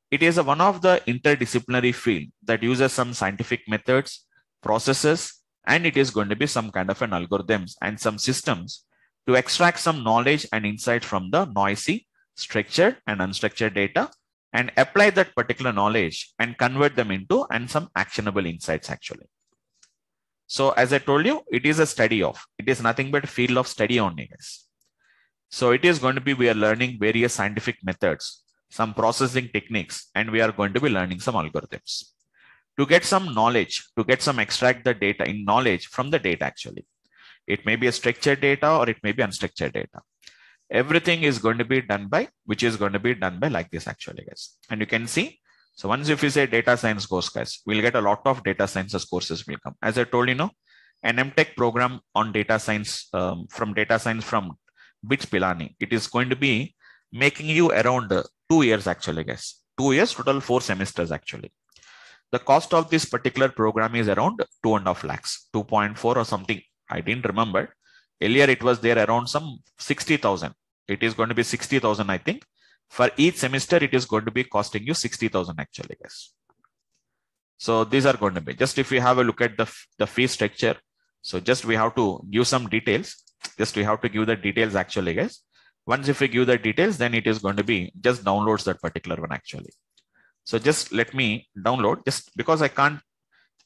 It is a, one of the interdisciplinary field that uses some scientific methods, processes, and it is going to be some kind of an algorithms and some systems to extract some knowledge and insight from the noisy, structured and unstructured data and apply that particular knowledge and convert them into and some actionable insights actually. So as I told you, it is a study of, it is nothing but field of study only. Guys. So it is going to be, we are learning various scientific methods, some processing techniques, and we are going to be learning some algorithms to get some knowledge, to get some extract the data in knowledge from the data actually. It may be a structured data or it may be unstructured data. Everything is going to be done by, which is going to be done by like this actually guys. And you can see so once if you say data science course, guys, we'll get a lot of data sciences courses will come. As I told you know, an MTech program on data science um, from data science from BITS Pilani, it is going to be making you around uh, two years actually, guys. Two years, total four semesters actually. The cost of this particular program is around two and a half lakhs, 2.4 or something. I didn't remember. Earlier it was there around some 60,000. It is going to be 60,000, I think for each semester it is going to be costing you 60,000 actually guys. So these are going to be just if we have a look at the, the fee structure. So just we have to give some details. Just we have to give the details actually guys. Once if we give the details, then it is going to be just downloads that particular one actually. So just let me download just because I can't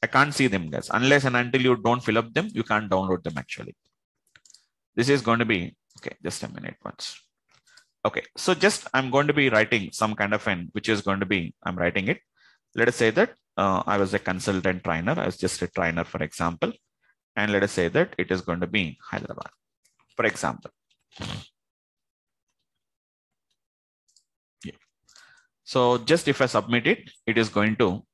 I can't see them guys unless and until you don't fill up them, you can't download them actually. This is going to be okay. Just a minute once. Okay, so just I'm going to be writing some kind of an, which is going to be, I'm writing it. Let us say that uh, I was a consultant trainer. I was just a trainer, for example. And let us say that it is going to be Hyderabad, for example. Yeah. So just if I submit it, it is going to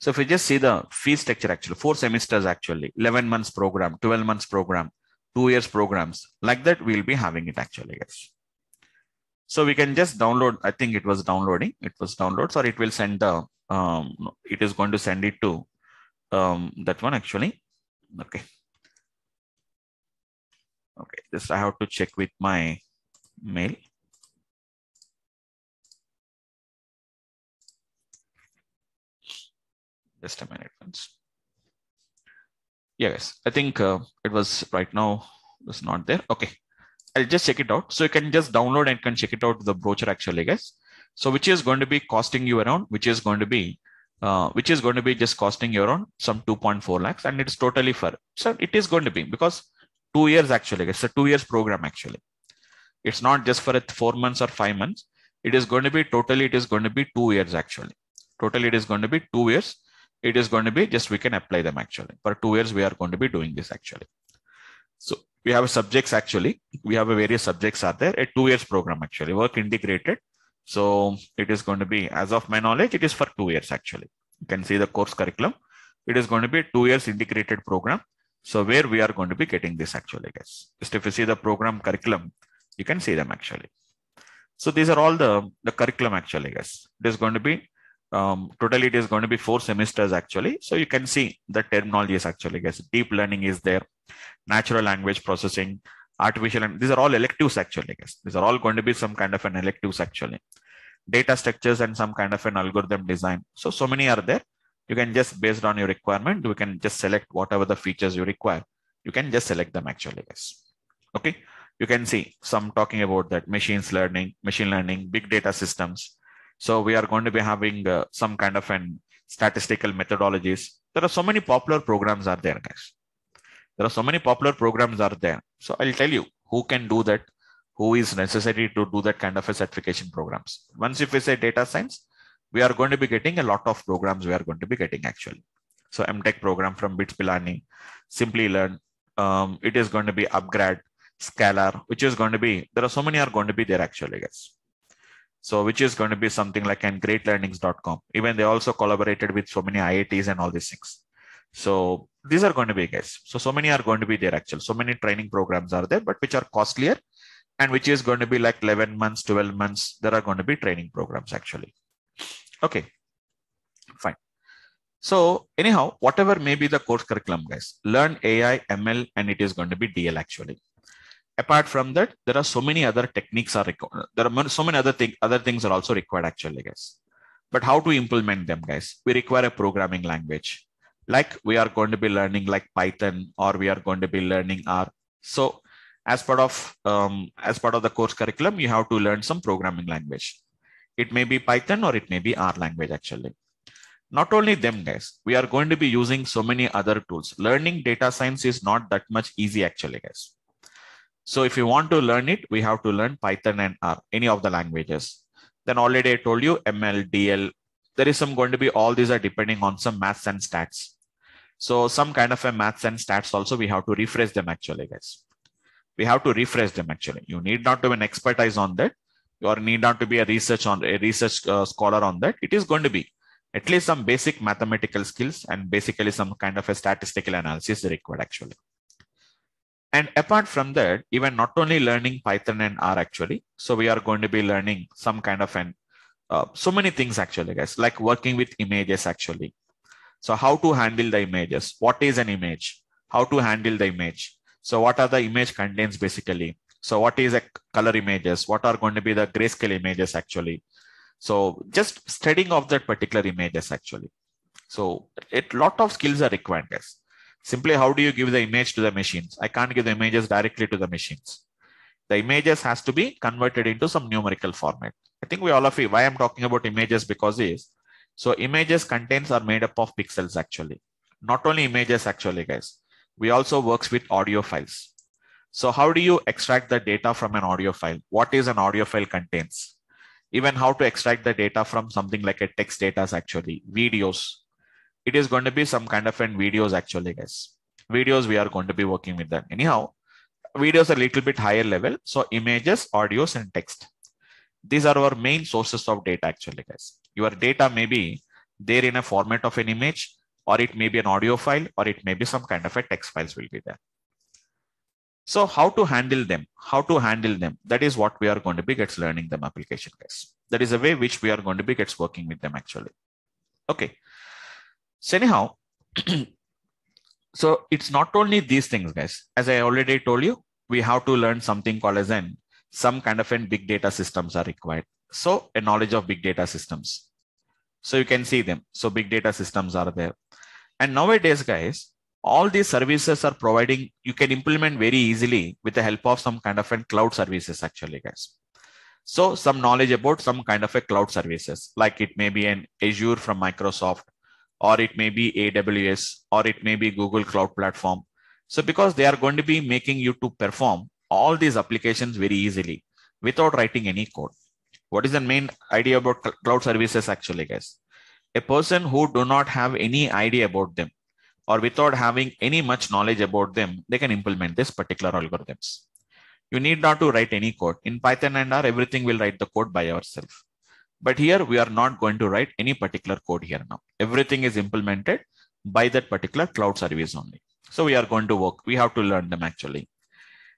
So if you just see the fee structure actually, four semesters actually, 11 months program, 12 months program, two years programs, like that we'll be having it actually, guys. So we can just download, I think it was downloading, it was downloads or it will send the, um, it is going to send it to um, that one actually. Okay. Okay, just I have to check with my mail. Just a minute, once. Yes, I think uh, it was right now. It's not there. Okay, I'll just check it out. So you can just download and can check it out the brochure actually, guys. So which is going to be costing you around, which is going to be, uh, which is going to be just costing you around some 2.4 lakhs, and it's totally for. So it is going to be because two years actually. It's a two years program actually. It's not just for four months or five months. It is going to be totally. It is going to be two years actually. Totally, it is going to be two years it is going to be just we can apply them actually. For two years, we are going to be doing this actually. So we have subjects actually. We have a various subjects are there. A two years program actually, work integrated. So it is going to be, as of my knowledge, it is for two years actually. You can see the course curriculum. It is going to be two years integrated program. So where we are going to be getting this actually, guys. Just if you see the program curriculum, you can see them actually. So these are all the, the curriculum actually, guys. It is going to be um, totally it is going to be four semesters actually. So you can see the terminology is actually guys. Deep learning is there, natural language processing, artificial, and these are all electives actually guys. These are all going to be some kind of an electives actually. Data structures and some kind of an algorithm design. So, so many are there. You can just based on your requirement, you can just select whatever the features you require. You can just select them actually guys. Okay. You can see some talking about that machines learning, machine learning, big data systems, so we are going to be having uh, some kind of an statistical methodologies. There are so many popular programs are there, guys. There are so many popular programs are there. So I'll tell you who can do that, who is necessary to do that kind of a certification programs. Once if we say data science, we are going to be getting a lot of programs we are going to be getting actually. So MTech program from BITS Pilani, Simplilearn, um, it is going to be Upgrad, Scaler, which is going to be, there are so many are going to be there actually, guys. So which is going to be something like an greatlearnings.com. Even they also collaborated with so many IITs and all these things. So these are going to be guys. So, so many are going to be there actually. So many training programs are there, but which are costlier and which is going to be like 11 months, 12 months. There are going to be training programs actually. Okay, fine. So anyhow, whatever may be the course curriculum guys, learn AI, ML, and it is going to be DL actually. Apart from that, there are so many other techniques are required. There are so many other things, other things are also required actually guys. But how to implement them guys? We require a programming language like we are going to be learning like Python or we are going to be learning R. So as part of um, as part of the course curriculum, you have to learn some programming language. It may be Python or it may be R language actually. Not only them guys, we are going to be using so many other tools. Learning data science is not that much easy actually guys. So if you want to learn it, we have to learn Python and R, any of the languages. Then already I told you ML, DL, there is some going to be all these are depending on some maths and stats. So some kind of a maths and stats also we have to refresh them actually guys. We have to refresh them actually. You need not to be an expertise on that or need not to be a research on a research uh, scholar on that. It is going to be at least some basic mathematical skills and basically some kind of a statistical analysis required actually. And apart from that, even not only learning Python and R actually, so we are going to be learning some kind of an uh, so many things actually guys like working with images actually. So how to handle the images? What is an image? How to handle the image? So what are the image contents basically? So what is a color images? What are going to be the grayscale images actually? So just studying of that particular images actually. So a lot of skills are required guys simply how do you give the image to the machines i can't give the images directly to the machines the images has to be converted into some numerical format I think we all of you, why I'm talking about images because is, so images contents are made up of pixels actually. Not only images actually guys, we also works with audio files. So how do you extract the data from an audio file? What is an audio file contains? Even how to extract the data from something like a text data is actually, videos. It is going to be some kind of an videos actually guys. Videos we are going to be working with them. Anyhow, videos are a little bit higher level. So images, audios and text. These are our main sources of data actually, guys. Your data may be there in a format of an image, or it may be an audio file, or it may be some kind of a text files will be there. So how to handle them, how to handle them, that is what we are going to be gets learning them application, guys. That is a way which we are going to be gets working with them actually. Okay. So anyhow, so it's not only these things, guys. As I already told you, we have to learn something called as an some kind of an big data systems are required. So a knowledge of big data systems. So you can see them. So big data systems are there. And nowadays, guys, all these services are providing, you can implement very easily with the help of some kind of an cloud services actually, guys. So some knowledge about some kind of a cloud services, like it may be an Azure from Microsoft, or it may be AWS, or it may be Google Cloud Platform. So because they are going to be making you to perform all these applications very easily without writing any code. What is the main idea about cloud services actually, guys? A person who do not have any idea about them or without having any much knowledge about them, they can implement this particular algorithms. You need not to write any code. In Python and R, everything will write the code by ourselves. But here we are not going to write any particular code here now. Everything is implemented by that particular cloud service only. So we are going to work. We have to learn them actually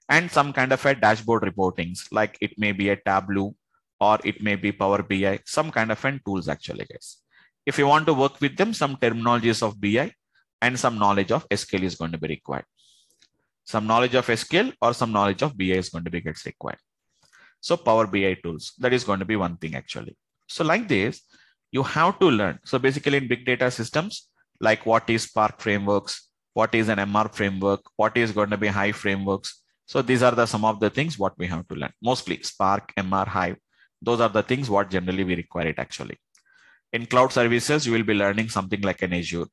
and some kind of a dashboard reportings, like it may be a Tableau or it may be Power BI, some kind of an tools actually, guys. If you want to work with them, some terminologies of BI and some knowledge of SQL is going to be required. Some knowledge of SQL or some knowledge of BI is going to be gets required. So Power BI tools, that is going to be one thing actually. So like this, you have to learn. So basically in big data systems, like what is Spark frameworks, what is an MR framework, what is going to be Hive frameworks, so these are the some of the things what we have to learn. Mostly Spark, MR, Hive. Those are the things what generally we require it actually. In cloud services, you will be learning something like an Azure.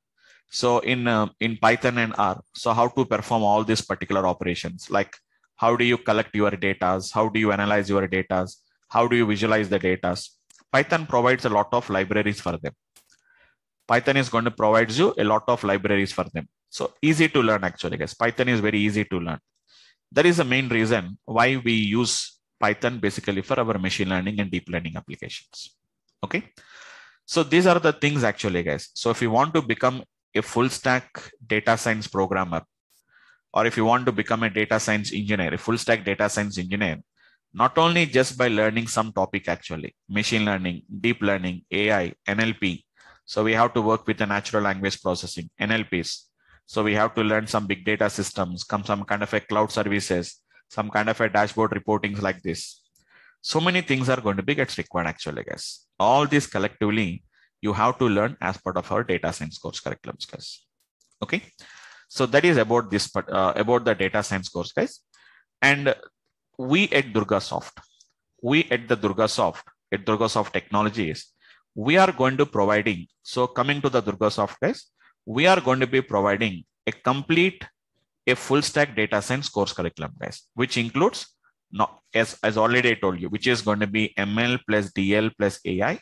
So in uh, in Python and R, so how to perform all these particular operations, like how do you collect your data? How do you analyze your data? How do you visualize the data? Python provides a lot of libraries for them. Python is going to provide you a lot of libraries for them. So easy to learn actually, guys. Python is very easy to learn. That is the main reason why we use Python basically for our machine learning and deep learning applications. Okay. So these are the things actually, guys. So if you want to become a full stack data science programmer, or if you want to become a data science engineer, a full stack data science engineer, not only just by learning some topic actually, machine learning, deep learning, AI, NLP. So we have to work with the natural language processing, NLPs. So we have to learn some big data systems, come some kind of a cloud services, some kind of a dashboard reportings like this. So many things are going to be gets required actually, guys. All these collectively, you have to learn as part of our data science course curriculums, guys. Okay. So that is about this, uh, about the data science course, guys. And we at DurgaSoft, we at the DurgaSoft, at DurgaSoft Technologies, we are going to providing, so coming to the DurgaSoft guys, we are going to be providing a complete, a full stack data science course curriculum guys, which includes, not, as, as already I told you, which is going to be ML plus DL plus AI,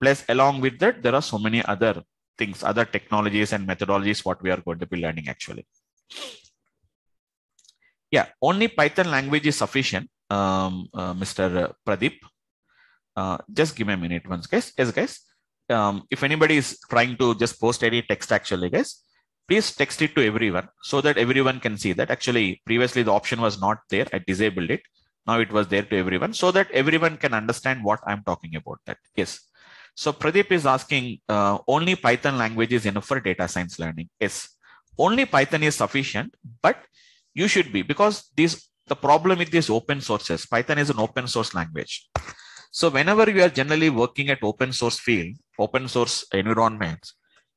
plus along with that, there are so many other things, other technologies and methodologies, what we are going to be learning actually. Yeah, only Python language is sufficient, um, uh, Mr. Pradeep. Uh, just give me a minute once, guys. Yes, guys. Um, if anybody is trying to just post any text actually, guys, please text it to everyone so that everyone can see that. Actually, previously the option was not there. I disabled it. Now it was there to everyone so that everyone can understand what I'm talking about that. Yes. So Pradeep is asking uh, only Python language is enough for data science learning. Yes. Only Python is sufficient, but you should be because this the problem with these open sources python is an open source language. So whenever you are generally working at open source field open source environments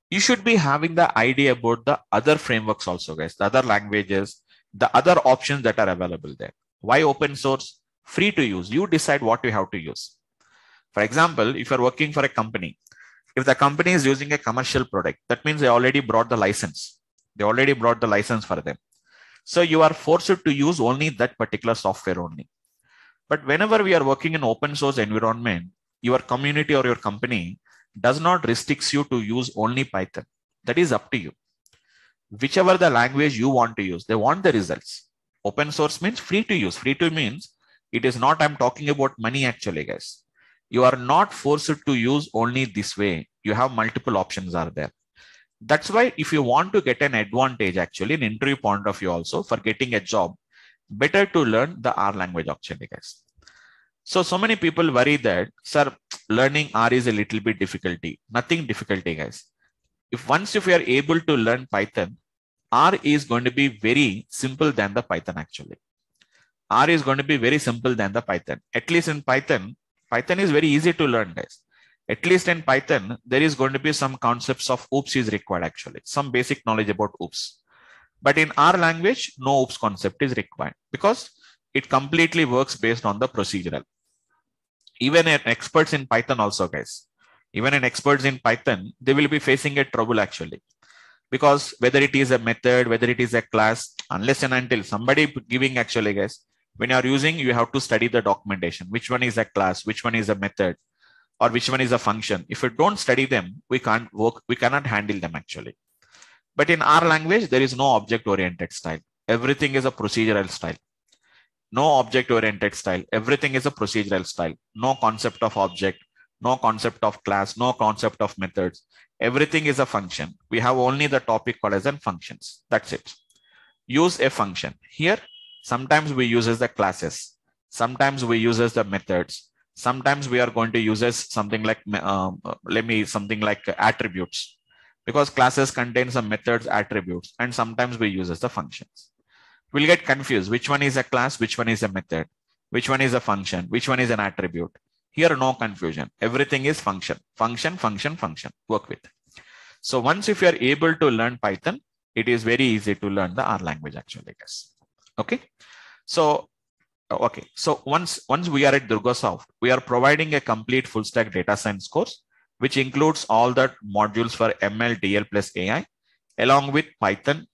you should be having the idea about the other frameworks also guys the other languages the other options that are available there. Why open source? Free to use. You decide what you have to use. For example if you're working for a company if the company is using a commercial product that means they already brought the license. They already brought the license for them so you are forced to use only that particular software only. But whenever we are working in open source environment, your community or your company does not restricts you to use only Python. That is up to you. Whichever the language you want to use, they want the results. Open source means free to use. Free to means it is not, I'm talking about money actually, guys. You are not forced to use only this way. You have multiple options are there that's why if you want to get an advantage actually in interview point of view also for getting a job better to learn the r language actually guys. So so many people worry that sir learning r is a little bit difficulty. Nothing difficulty guys. If once if you are able to learn python r is going to be very simple than the python actually. R is going to be very simple than the python. At least in python python is very easy to learn guys at least in Python, there is going to be some concepts of OOPS is required actually, some basic knowledge about OOPS. But in R language, no OOPS concept is required because it completely works based on the procedural. Even in experts in Python also guys, even in experts in Python, they will be facing a trouble actually. Because whether it is a method, whether it is a class, unless and until somebody giving actually guys, when you are using, you have to study the documentation. Which one is a class, which one is a method, or which one is a function. If we don't study them, we can't work, we cannot handle them actually. But in R language, there is no object oriented style. Everything is a procedural style. No object oriented style. Everything is a procedural style. No concept of object, no concept of class, no concept of methods. Everything is a function. We have only the topic called as functions. That's it. Use a function. Here, sometimes we use as the classes. Sometimes we use as the methods sometimes we are going to use as something like um, let me something like attributes. Because classes contain some methods attributes and sometimes we use as the functions. We'll get confused. Which one is a class? Which one is a method? Which one is a function? Which one is an attribute? Here no confusion. Everything is function. Function function function. Work with. So once if you are able to learn python it is very easy to learn the r language actually guys okay? So Oh, okay, so once, once we are at DurgaSoft, we are providing a complete full stack data science course, which includes all the modules for ML, DL plus AI, along with Python,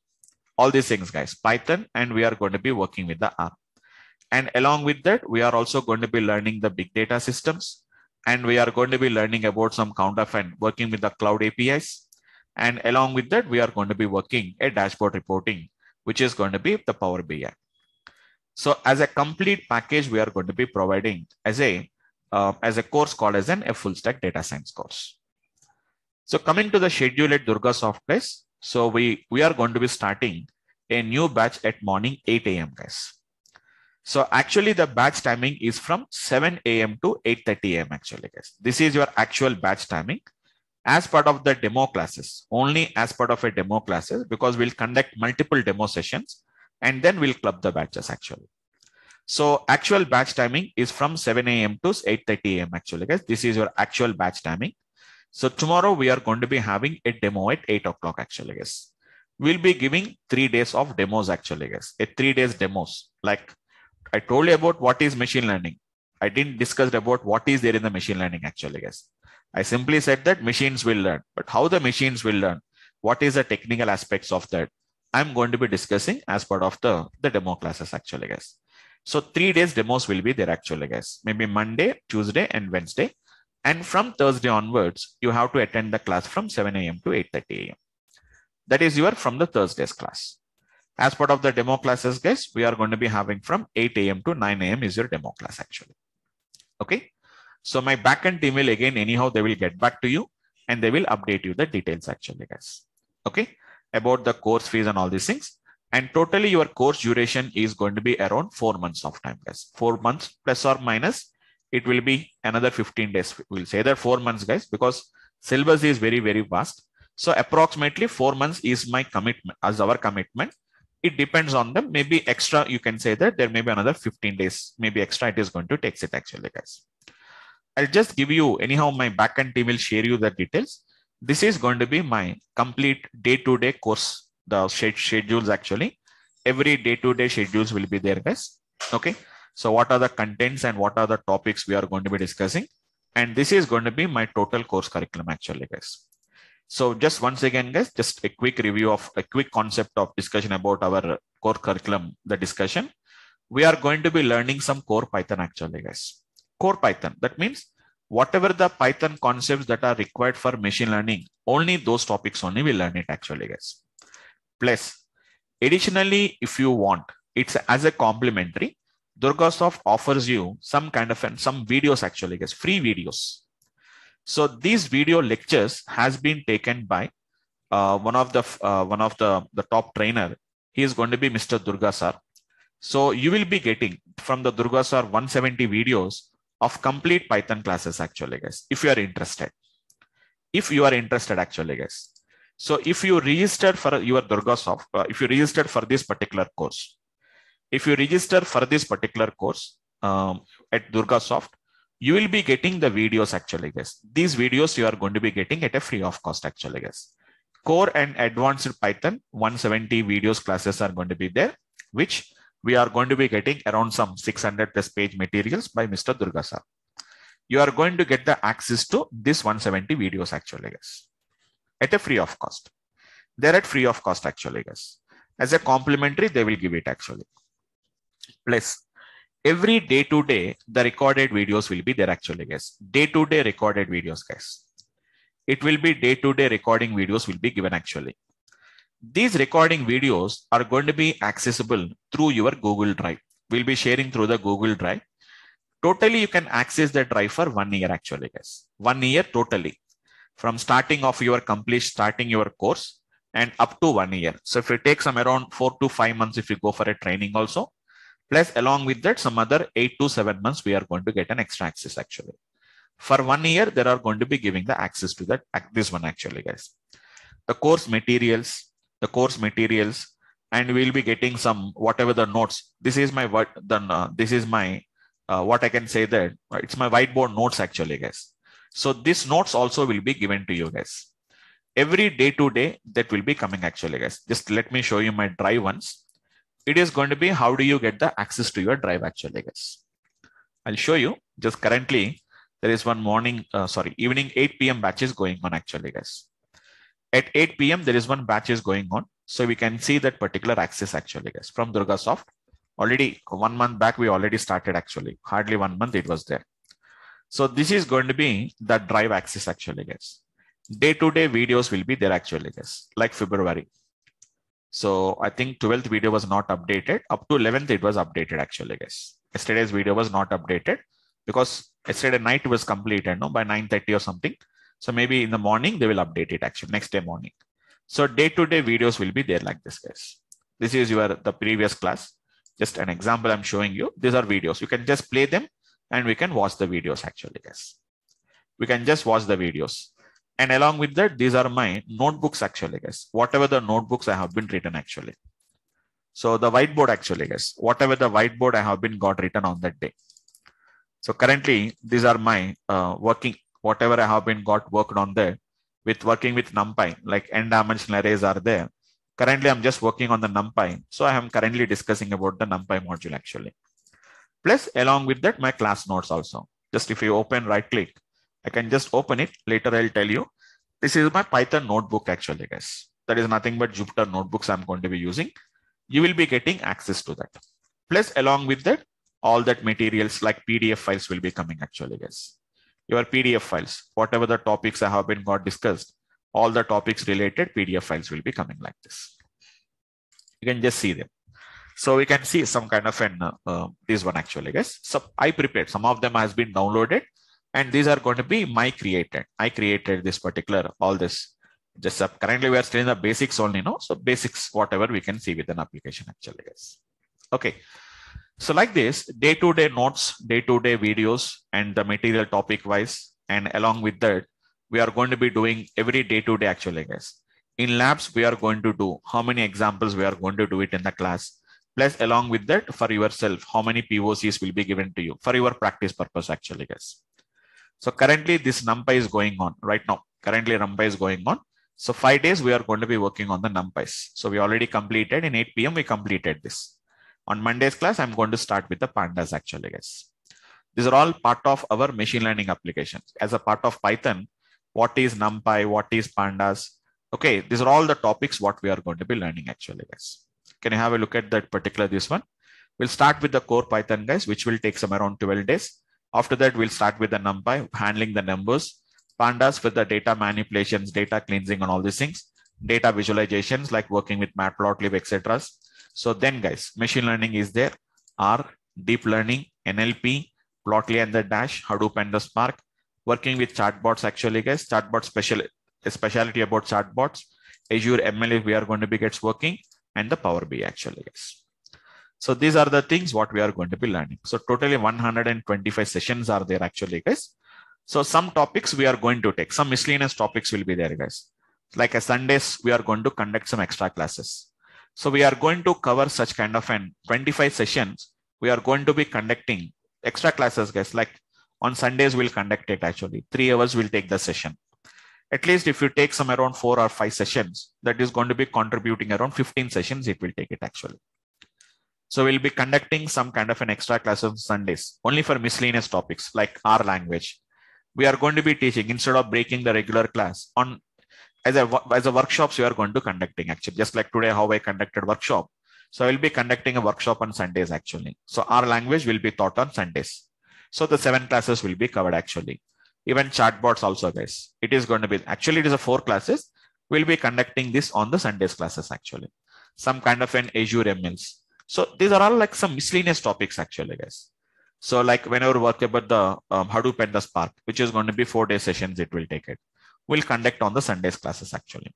all these things, guys, Python, and we are going to be working with the R. And along with that, we are also going to be learning the big data systems. And we are going to be learning about some counterfeit working with the cloud APIs. And along with that, we are going to be working a dashboard reporting, which is going to be the Power BI. So as a complete package, we are going to be providing as a uh, as a course called as an a full stack data science course. So coming to the schedule at Durga Softwares, so we we are going to be starting a new batch at morning 8 a.m. guys. So actually the batch timing is from 7 a.m. to 8.30 a.m. actually guys. This is your actual batch timing as part of the demo classes, only as part of a demo classes because we'll conduct multiple demo sessions and then we'll club the batches actually. So actual batch timing is from 7 a.m. to 8.30 a.m. actually guys. This is your actual batch timing. So tomorrow we are going to be having a demo at 8 o'clock actually guys. We'll be giving three days of demos actually guys. A three days demos like I told you about what is machine learning. I didn't discuss about what is there in the machine learning actually, guys. I simply said that machines will learn, but how the machines will learn, what is the technical aspects of that, I'm going to be discussing as part of the, the demo classes actually, guys. So three days demos will be there actually, guys. Maybe Monday, Tuesday, and Wednesday. And from Thursday onwards, you have to attend the class from 7 a.m. to 8.30 a.m. That is your from the Thursday's class. As part of the demo classes, guys, we are going to be having from 8 a.m. to 9 a.m. is your demo class actually. Okay. So my backend team will again, anyhow, they will get back to you and they will update you the details actually, guys. Okay. About the course fees and all these things. And totally your course duration is going to be around four months of time, guys. Four months plus or minus, it will be another 15 days. We'll say that four months, guys, because syllabus is very, very vast. So approximately four months is my commitment as our commitment it depends on them maybe extra you can say that there may be another 15 days maybe extra it is going to take it actually guys i'll just give you anyhow my backend team will share you the details this is going to be my complete day-to-day course the schedules actually every day-to-day schedules will be there guys okay so what are the contents and what are the topics we are going to be discussing and this is going to be my total course curriculum actually guys so just once again, guys, just a quick review of a quick concept of discussion about our core curriculum, the discussion. We are going to be learning some core Python actually, guys. Core Python. That means whatever the Python concepts that are required for machine learning, only those topics only we learn it actually, guys. Plus, additionally, if you want, it's as a complementary, Durgasoft offers you some kind of some videos actually, guys, free videos so these video lectures has been taken by uh, one of the uh, one of the the top trainer. He is going to be Mr. Durga sir. So you will be getting from the Durga sir 170 videos of complete Python classes actually, guys. If you are interested, if you are interested actually, guys. So if you registered for your Durgasoft, uh, if you registered for this particular course, if you register for this particular course um, at Durgasoft, you will be getting the videos actually guys these videos you are going to be getting at a free of cost actually guys core and advanced python 170 videos classes are going to be there which we are going to be getting around some 600 plus page materials by mr durga sir you are going to get the access to this 170 videos actually guys at a free of cost they're at free of cost actually guys as a complimentary they will give it actually plus every day to day, the recorded videos will be there actually, guys. Day to day recorded videos, guys. It will be day to day recording videos will be given actually. These recording videos are going to be accessible through your Google Drive. We'll be sharing through the Google Drive. Totally, you can access the drive for one year actually, guys. One year totally. From starting of your complete, starting your course and up to one year. So if it takes some around four to five months, if you go for a training also, Plus, along with that, some other eight to seven months, we are going to get an extra access actually. For one year, there are going to be giving the access to that, this one actually, guys. The course materials, the course materials, and we'll be getting some, whatever the notes. This is my, what, the, uh, this is my, uh, what I can say that it's my whiteboard notes actually, guys. So these notes also will be given to you guys. Every day to day that will be coming actually, guys. Just let me show you my drive once it is going to be how do you get the access to your drive actually guys i'll show you just currently there is one morning uh, sorry evening 8 p.m batch is going on actually guys at 8 p.m there is one batch is going on so we can see that particular access actually guys from durgasoft already one month back we already started actually hardly one month it was there So this is going to be the drive access actually, guys. Day-to-day -day videos will be there actually, guys, like February. So I think 12th video was not updated. Up to 11th, it was updated actually, guys. Yesterday's video was not updated because yesterday night was completed no, by 9.30 or something. So maybe in the morning, they will update it actually next day morning. So day-to-day -day videos will be there like this, guys. This is your the previous class. Just an example I'm showing you. These are videos. You can just play them and we can watch the videos actually, guys. We can just watch the videos. And along with that, these are my notebooks actually, guys. Whatever the notebooks I have been written actually. So the whiteboard actually, guys. Whatever the whiteboard I have been got written on that day. So currently, these are my uh, working, whatever I have been got worked on there with working with NumPy, like n dimensional arrays are there. Currently, I'm just working on the NumPy. So I am currently discussing about the NumPy module actually. Plus along with that, my class notes also. Just if you open right click, I can just open it. Later, I'll tell you. This is my Python notebook actually, guys. That is nothing but Jupyter notebooks I'm going to be using. You will be getting access to that. Plus along with that, all that materials like PDF files will be coming actually, guys. Your PDF files, whatever the topics I have been got discussed, all the topics related PDF files will be coming like this. You can just see them. So we can see some kind of an, uh, uh, this one actually, guys. So I prepared, some of them has been downloaded and these are going to be my created. I created this particular, all this. Just uh, currently we are still in the basics only, no? So basics, whatever we can see with an application actually, guys. Okay. So like this, day-to-day -day notes, day-to-day -day videos, and the material topic wise, and along with that, we are going to be doing every day to day actually guys in labs we are going to do how many examples we are going to do it in the class. Plus along with that for yourself how many pocs will be given to you for your practice purpose actually guys so currently this numpy is going on right now. Currently numpy is going on. So five days we are going to be working on the numpys so we already completed. In 8 p.m we completed this on monday's class i'm going to start with the pandas actually guys. These are all part of our machine learning applications. As a part of python what is numpy? What is pandas? Okay these are all the topics what we are going to be learning actually guys. Can you have a look at that particular this one? We'll start with the core python guys which will take some around 12 days. After that we'll start with the numpy handling the numbers pandas with the data manipulations data cleansing and all these things data visualizations like working with matplotlib etc so then guys machine learning is there. R deep learning nlp plotly and the dash hadoop and the spark. Working with chatbots actually guys. Chatbot special specialty about chatbots. Azure ml we are going to be gets working. And the power bi actually guys. So these are the things what we are going to be learning. So totally 125 sessions are there actually guys. So some topics we are going to take. Some miscellaneous topics will be there guys. Like a sundays we are going to conduct some extra classes so we are going to cover such kind of an 25 sessions we are going to be conducting extra classes guys like on Sundays, we'll conduct it actually. Three hours will take the session. At least if you take some around four or five sessions, that is going to be contributing around 15 sessions, it will take it actually. So we'll be conducting some kind of an extra class on Sundays, only for miscellaneous topics like R language. We are going to be teaching instead of breaking the regular class on as a as a workshops we are going to conducting actually just like today how I conducted workshop. So I will be conducting a workshop on Sundays actually. So R language will be taught on Sundays. So the seven classes will be covered actually. Even chatbots also guys. It is going to be, actually it is a four classes. We'll be conducting this on the Sundays classes actually. Some kind of an Azure MLs. So these are all like some miscellaneous topics actually guys. So like whenever we work about the um, Hadoop and the Spark, which is going to be four day sessions, it will take it. We'll conduct on the Sundays classes actually.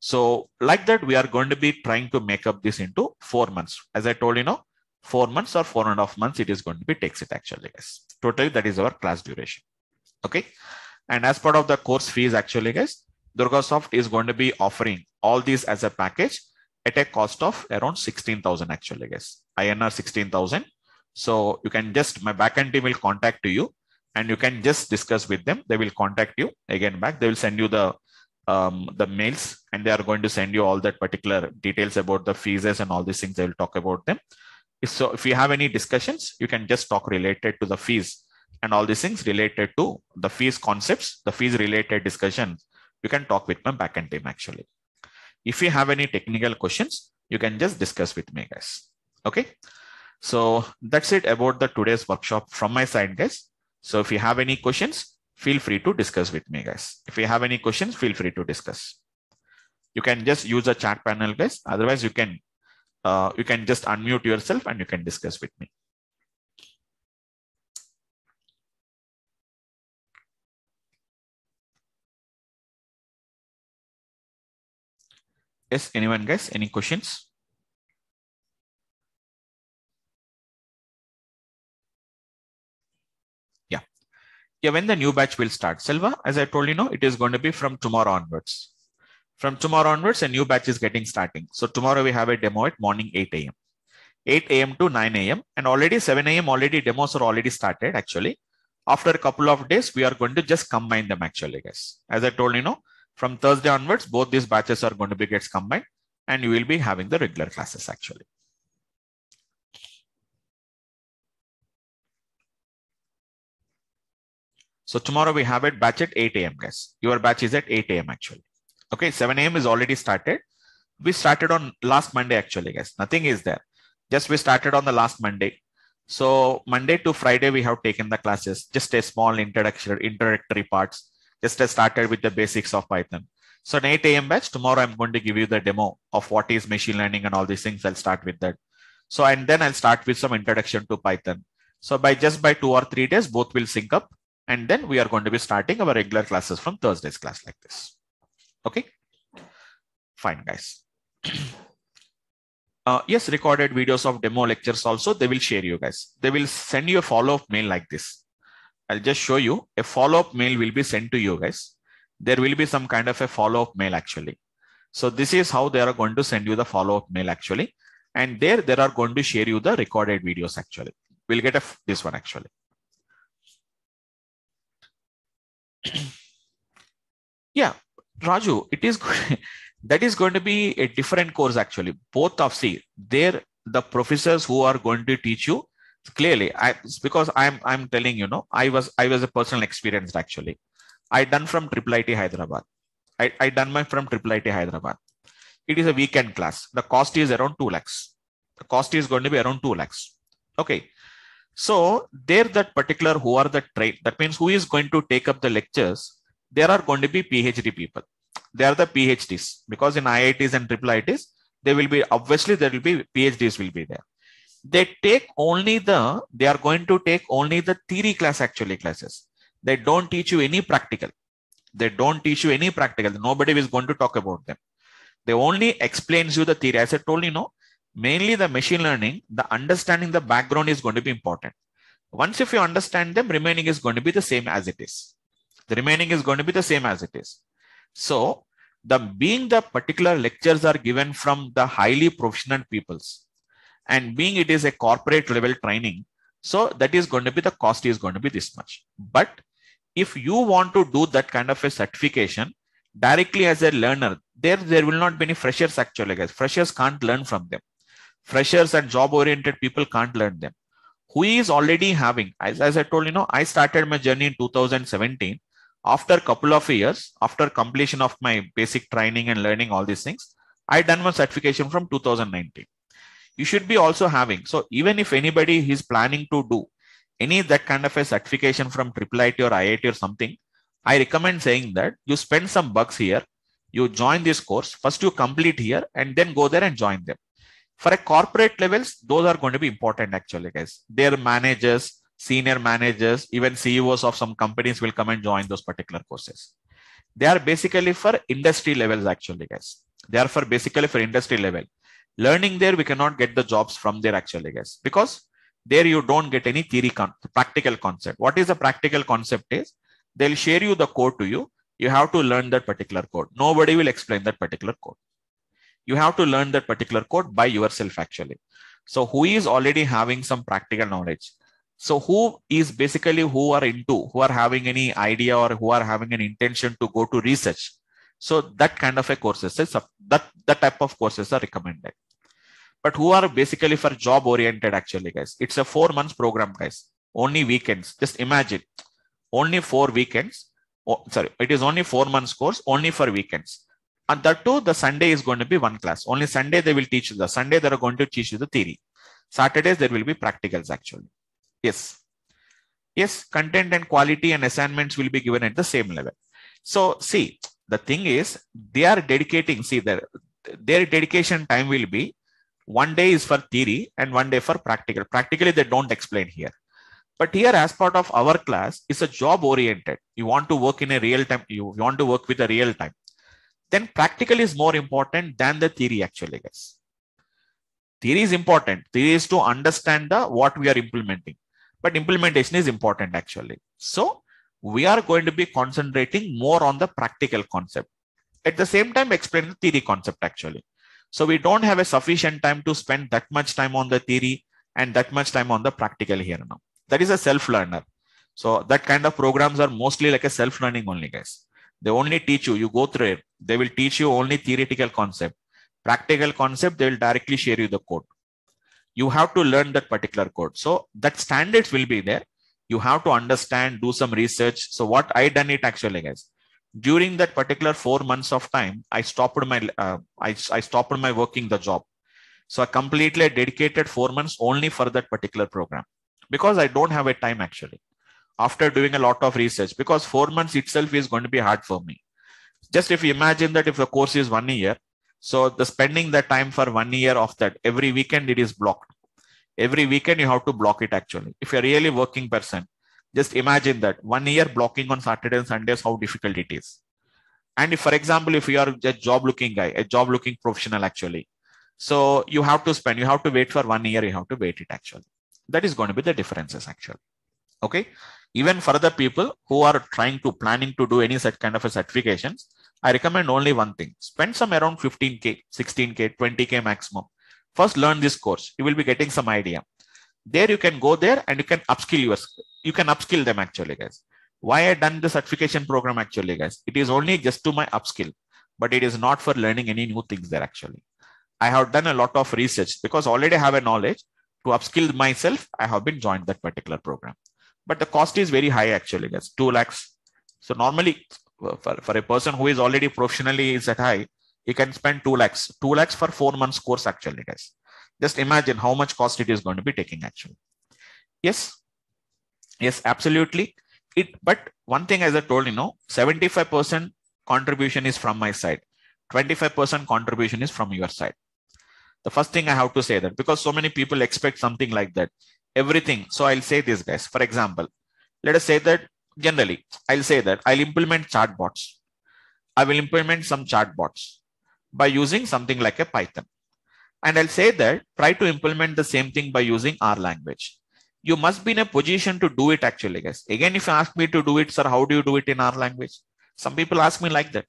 So like that, we are going to be trying to make up this into four months. As I told you know, four months or four and a half months, it is going to be takes it actually guys. Totally, that is our class duration. Okay. And as part of the course fees, actually, guys, Durgasoft is going to be offering all these as a package at a cost of around 16,000 actually, guys. INR 16,000. So you can just, my backend team will contact to you and you can just discuss with them. They will contact you again back. They will send you the um, the mails and they are going to send you all that particular details about the fees and all these things. They will talk about them so if you have any discussions, you can just talk related to the fees and all these things related to the fees concepts, the fees related discussions. You can talk with my backend team actually. If you have any technical questions, you can just discuss with me guys. Okay. So that's it about the today's workshop from my side guys. So if you have any questions, feel free to discuss with me, guys. If you have any questions, feel free to discuss. You can just use the chat panel, guys. Otherwise, you can uh, you can just unmute yourself and you can discuss with me. Yes, anyone guys, any questions? Yeah, when the new batch will start. Selva, as I told you, know, it is going to be from tomorrow onwards. From tomorrow onwards, a new batch is getting starting. So tomorrow we have a demo at morning 8 a.m. 8 a.m. to 9 a.m. and already 7 a.m. already demos are already started actually. After a couple of days, we are going to just combine them actually, guys. As I told you, know, from Thursday onwards, both these batches are going to be gets combined and you will be having the regular classes actually. So tomorrow we have it batch at 8 a.m. guys. Your batch is at 8 a.m. actually. Okay, 7 a.m. is already started. We started on last Monday actually guys. Nothing is there. Just we started on the last Monday. So Monday to Friday we have taken the classes. Just a small introduction, introductory parts just started with the basics of Python. So an 8 a.m. batch, tomorrow I'm going to give you the demo of what is machine learning and all these things. I'll start with that. So, and then I'll start with some introduction to Python. So by just by two or three days, both will sync up. And then we are going to be starting our regular classes from Thursday's class like this. Okay. Fine, guys. uh, yes, recorded videos of demo lectures also, they will share you guys. They will send you a follow-up mail like this. I'll just show you a follow-up mail will be sent to you guys. There will be some kind of a follow-up mail actually. So this is how they are going to send you the follow-up mail actually. And there, they are going to share you the recorded videos actually. We'll get a, this one actually. yeah, Raju, it is that is going to be a different course actually. Both of see, there the professors who are going to teach you clearly i because i'm i'm telling you know i was i was a personal experience actually. I done from Triple IT hyderabad. I i done my from Triple IT hyderabad. It is a weekend class. The cost is around 2 lakhs. The cost is going to be around 2 lakhs. Okay so there that particular who are the train. That means who is going to take up the lectures there are going to be phd people. They are the phds because in iits and Triple ITs they will be obviously there will be phds will be there. They take only the they are going to take only the theory class actually classes. They don't teach you any practical. They don't teach you any practical. Nobody is going to talk about them. They only explains you the theory. As i told you know mainly the machine learning the understanding the background is going to be important. Once if you understand them remaining is going to be the same as it is. The remaining is going to be the same as it is. So the being the particular lectures are given from the highly professional peoples and being it is a corporate level training so that is going to be the cost is going to be this much. But if you want to do that kind of a certification directly as a learner there there will not be any freshers actually guys. Freshers can't learn from them freshers and job oriented people can't learn them who is already having as, as i told you know i started my journey in 2017 after a couple of years after completion of my basic training and learning all these things i done my certification from 2019 you should be also having. So even if anybody is planning to do any that kind of a certification from Triple IT or IIT or something, I recommend saying that you spend some bucks here, you join this course, first you complete here and then go there and join them. For a corporate levels, those are going to be important actually, guys. Their managers, senior managers, even CEOs of some companies will come and join those particular courses. They are basically for industry levels actually, guys. They are for basically for industry level learning there we cannot get the jobs from there actually guys because there you don't get any theory con practical concept what is the practical concept is they'll share you the code to you you have to learn that particular code nobody will explain that particular code you have to learn that particular code by yourself actually. So who is already having some practical knowledge? So who is basically who are into who are having any idea or who are having an intention to go to research? So that kind of a courses that that type of courses are recommended. But who are basically for job oriented actually guys? It's a four months program guys. Only weekends. Just imagine. Only four weekends. Oh, sorry. It is only four months course only for weekends and that too the sunday is going to be one class only sunday they will teach you the sunday they are going to teach you the theory saturdays there will be practicals actually yes Yes, content and quality and assignments will be given at the same level. So see, the thing is they are dedicating, see their, their dedication time will be one day is for theory and one day for practical. Practically, they don't explain here. But here, as part of our class, is a job oriented. You want to work in a real time, you want to work with a real time. Then practical is more important than the theory, actually, guys. Theory is important. Theory is to understand the what we are implementing, but implementation is important actually. So we are going to be concentrating more on the practical concept. At the same time, explain the theory concept actually. So we don't have a sufficient time to spend that much time on the theory and that much time on the practical here now. That is a self-learner. So that kind of programs are mostly like a self-learning only guys. They only teach you, you go through it. They will teach you only theoretical concept. Practical concept, they will directly share you the code. You have to learn that particular code. So that standards will be there. You have to understand, do some research. So what I done it actually guys, during that particular four months of time, I stopped my, uh, I, I stopped my working the job. So I completely dedicated four months only for that particular program because I don't have a time actually after doing a lot of research because four months itself is going to be hard for me. Just if you imagine that if the course is one year, so the spending the time for one year of that every weekend it is blocked. Every weekend you have to block it actually. If you're really working person, just imagine that one year blocking on Saturday and Sundays, how difficult it is. And if, for example, if you are a job looking guy, a job looking professional actually, so you have to spend, you have to wait for one year, you have to wait it actually. That is going to be the differences actually. Okay. Even for the people who are trying to planning to do any such kind of a certifications, I recommend only one thing. Spend some around 15K, 16K, 20K maximum. First learn this course. You will be getting some idea. There you can go there and you can upskill yours. You can upskill them actually, guys. Why I done the certification program actually, guys? It is only just to my upskill, but it is not for learning any new things there actually. I have done a lot of research because already have a knowledge to upskill myself. I have been joined that particular program but the cost is very high actually guys. 2 lakhs. So normally for, for a person who is already professionally is at high he can spend 2 lakhs. 2 lakhs for 4 months course actually guys. Just imagine how much cost it is going to be taking actually. Yes. Yes absolutely. It but one thing as i told you know 75% contribution is from my side. 25% contribution is from your side. The first thing i have to say that because so many people expect something like that everything. So I'll say this guys, for example, let us say that generally I'll say that I'll implement chatbots. I will implement some chatbots by using something like a Python. And I'll say that try to implement the same thing by using R language. You must be in a position to do it actually, guys. Again, if you ask me to do it, sir, how do you do it in R language? Some people ask me like that.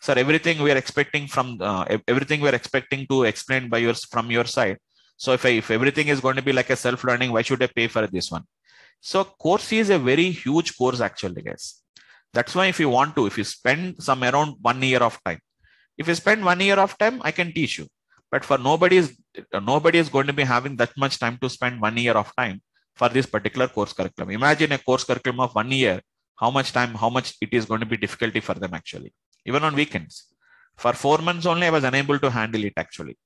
Sir, everything we are expecting from uh, everything we are expecting to explain by yours from your side so if, I, if everything is going to be like a self-learning, why should I pay for this one? So course is a very huge course actually, guys. That's why if you want to, if you spend some around one year of time, if you spend one year of time, I can teach you. But for nobody is nobody is going to be having that much time to spend one year of time for this particular course curriculum. Imagine a course curriculum of one year, how much time, how much it is going to be difficulty for them actually, even on weekends. For four months only, I was unable to handle it actually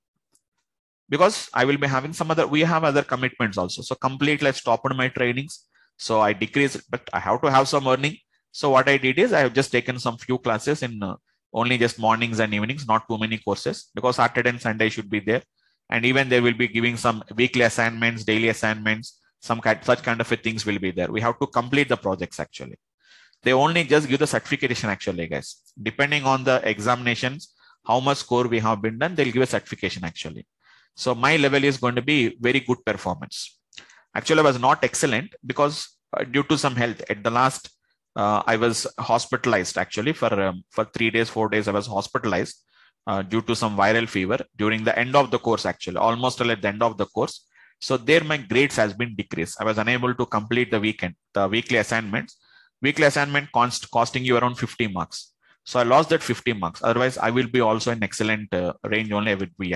because I will be having some other, we have other commitments also. So completely I stopped my trainings. So I decreased, but I have to have some earning. So what I did is I have just taken some few classes in uh, only just mornings and evenings, not too many courses because Saturday and Sunday should be there. And even they will be giving some weekly assignments, daily assignments, some kind, such kind of things will be there. We have to complete the projects actually. They only just give the certification actually, guys. Depending on the examinations, how much score we have been done, they'll give a certification actually. So my level is going to be very good performance. Actually, I was not excellent because uh, due to some health at the last, uh, I was hospitalized actually for, um, for three days, four days, I was hospitalized uh, due to some viral fever during the end of the course, actually, almost at the end of the course. So there my grades has been decreased. I was unable to complete the weekend, the weekly assignments. Weekly assignment cost, costing you around 50 marks. So I lost that 50 marks. Otherwise, I will be also in excellent uh, range only. I would be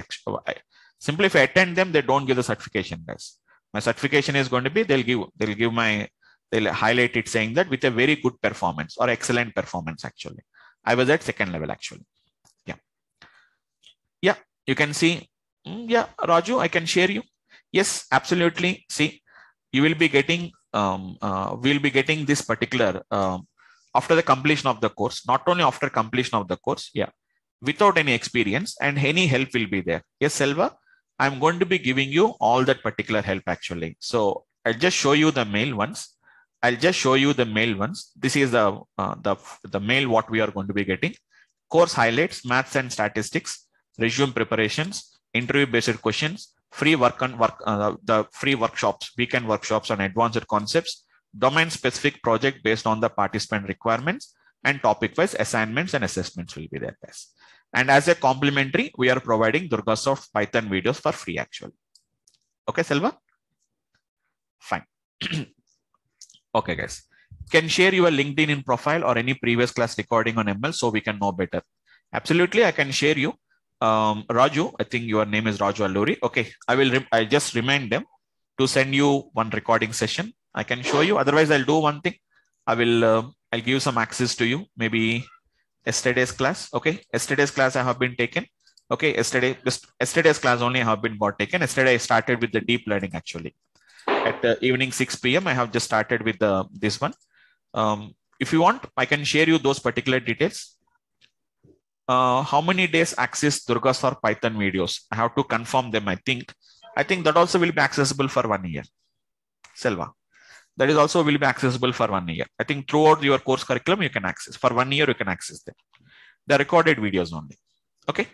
Simply if I attend them, they don't give the certification, guys. My certification is going to be, they'll give, they'll give my, they'll highlight it saying that with a very good performance or excellent performance, actually. I was at second level, actually. Yeah. Yeah, you can see, mm, yeah, Raju, I can share you. Yes, absolutely. See, you will be getting um, uh, we'll be getting this particular um, after the completion of the course, not only after completion of the course, yeah, without any experience and any help will be there. Yes, Selva, I'm going to be giving you all that particular help actually. So I'll just show you the mail once. I'll just show you the mail once. This is the, uh, the, the mail what we are going to be getting. Course highlights, maths and statistics, resume preparations, interview based questions, free work on work, uh, the free workshops, weekend workshops on advanced concepts, domain specific project based on the participant requirements and topic wise assignments and assessments will be there guys. And as a complimentary, we are providing Durgasoft Python videos for free actually. Okay, Selva? Fine. okay, guys. Can share your LinkedIn in profile or any previous class recording on ML so we can know better. Absolutely, I can share you. Um, Raju, I think your name is Raju Alluri. Okay, I will. I just remind them to send you one recording session. I can show you. Otherwise, I'll do one thing. I will. Uh, I'll give some access to you. Maybe yesterday's class. Okay, yesterday's class I have been taken. Okay, yesterday just yesterday's class only I have been got taken. Yesterday I started with the deep learning actually. At the evening 6 p.m. I have just started with the this one. Um, if you want, I can share you those particular details. Uh, how many days access Durgasoft Python videos? I have to confirm them. I think. I think that also will be accessible for one year. Selva that is also will be accessible for one year. I think throughout your course curriculum, you can access for one year, you can access them. The recorded videos only. Okay,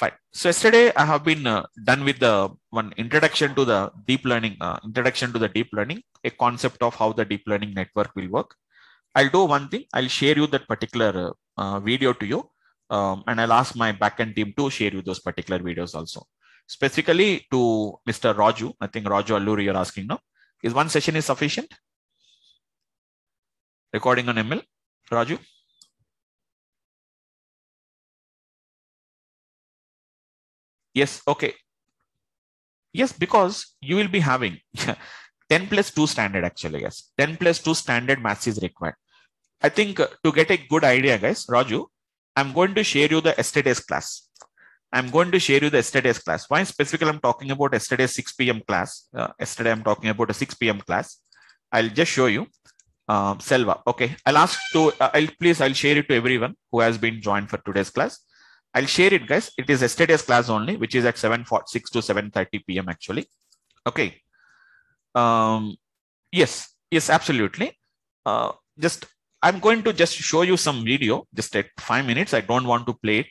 fine. So yesterday I have been uh, done with the one introduction to the deep learning, uh, introduction to the deep learning, a concept of how the deep learning network will work. I'll do one thing. I'll share you that particular uh, video to you. Um, and I'll ask my backend team to share you those particular videos also. Specifically to Mr. Raju, I think Raju Alluri you're asking now. Is one session is sufficient? Recording on ML, Raju? Yes, okay. Yes, because you will be having 10 plus 2 standard actually, yes. 10 plus 2 standard maths is required. I think uh, to get a good idea, guys, Raju, I'm going to share you the yesterday's class. I'm going to share you the yesterday's class. Why specifically I'm talking about yesterday's 6 p.m. class. Uh, yesterday I'm talking about a 6 p.m. class. I'll just show you. Um, Selva. Okay. I'll ask to, uh, I'll please, I'll share it to everyone who has been joined for today's class. I'll share it guys. It is yesterday's class only, which is at 7 6 to 7.30 p.m. actually. Okay. Um, yes, yes, absolutely. Uh, just, I'm going to just show you some video, just take five minutes. I don't want to play it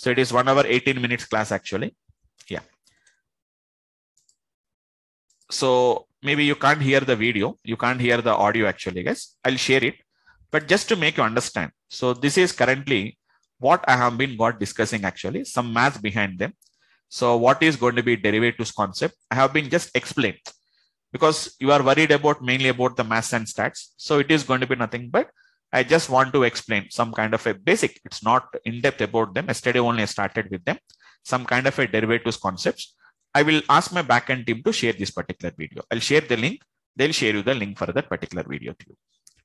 so it is one hour, 18 minutes class actually. Yeah. So maybe you can't hear the video. You can't hear the audio actually, guys. I'll share it. But just to make you understand. So this is currently what I have been got discussing actually, some math behind them. So what is going to be derivatives concept? I have been just explained because you are worried about mainly about the math and stats. So it is going to be nothing but I just want to explain some kind of a basic, it's not in depth about them. Yesterday only I started with them, some kind of a derivatives concepts. I will ask my backend team to share this particular video. I'll share the link. They'll share you the link for that particular video to you.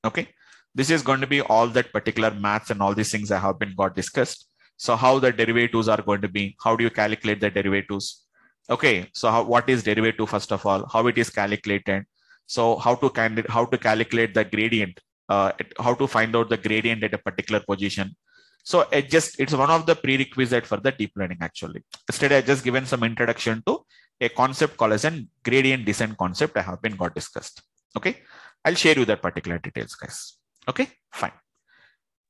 Okay. This is going to be all that particular maths and all these things I have been got discussed. So how the derivatives are going to be, how do you calculate the derivatives? Okay. So how, what is derivative first of all, how it is calculated. So how to, how to calculate the gradient uh, how to find out the gradient at a particular position. So it just it's one of the prerequisite for the deep learning actually. Yesterday I just given some introduction to a concept called as an gradient descent concept I have been got discussed. Okay, I'll share you that particular details, guys. Okay, fine.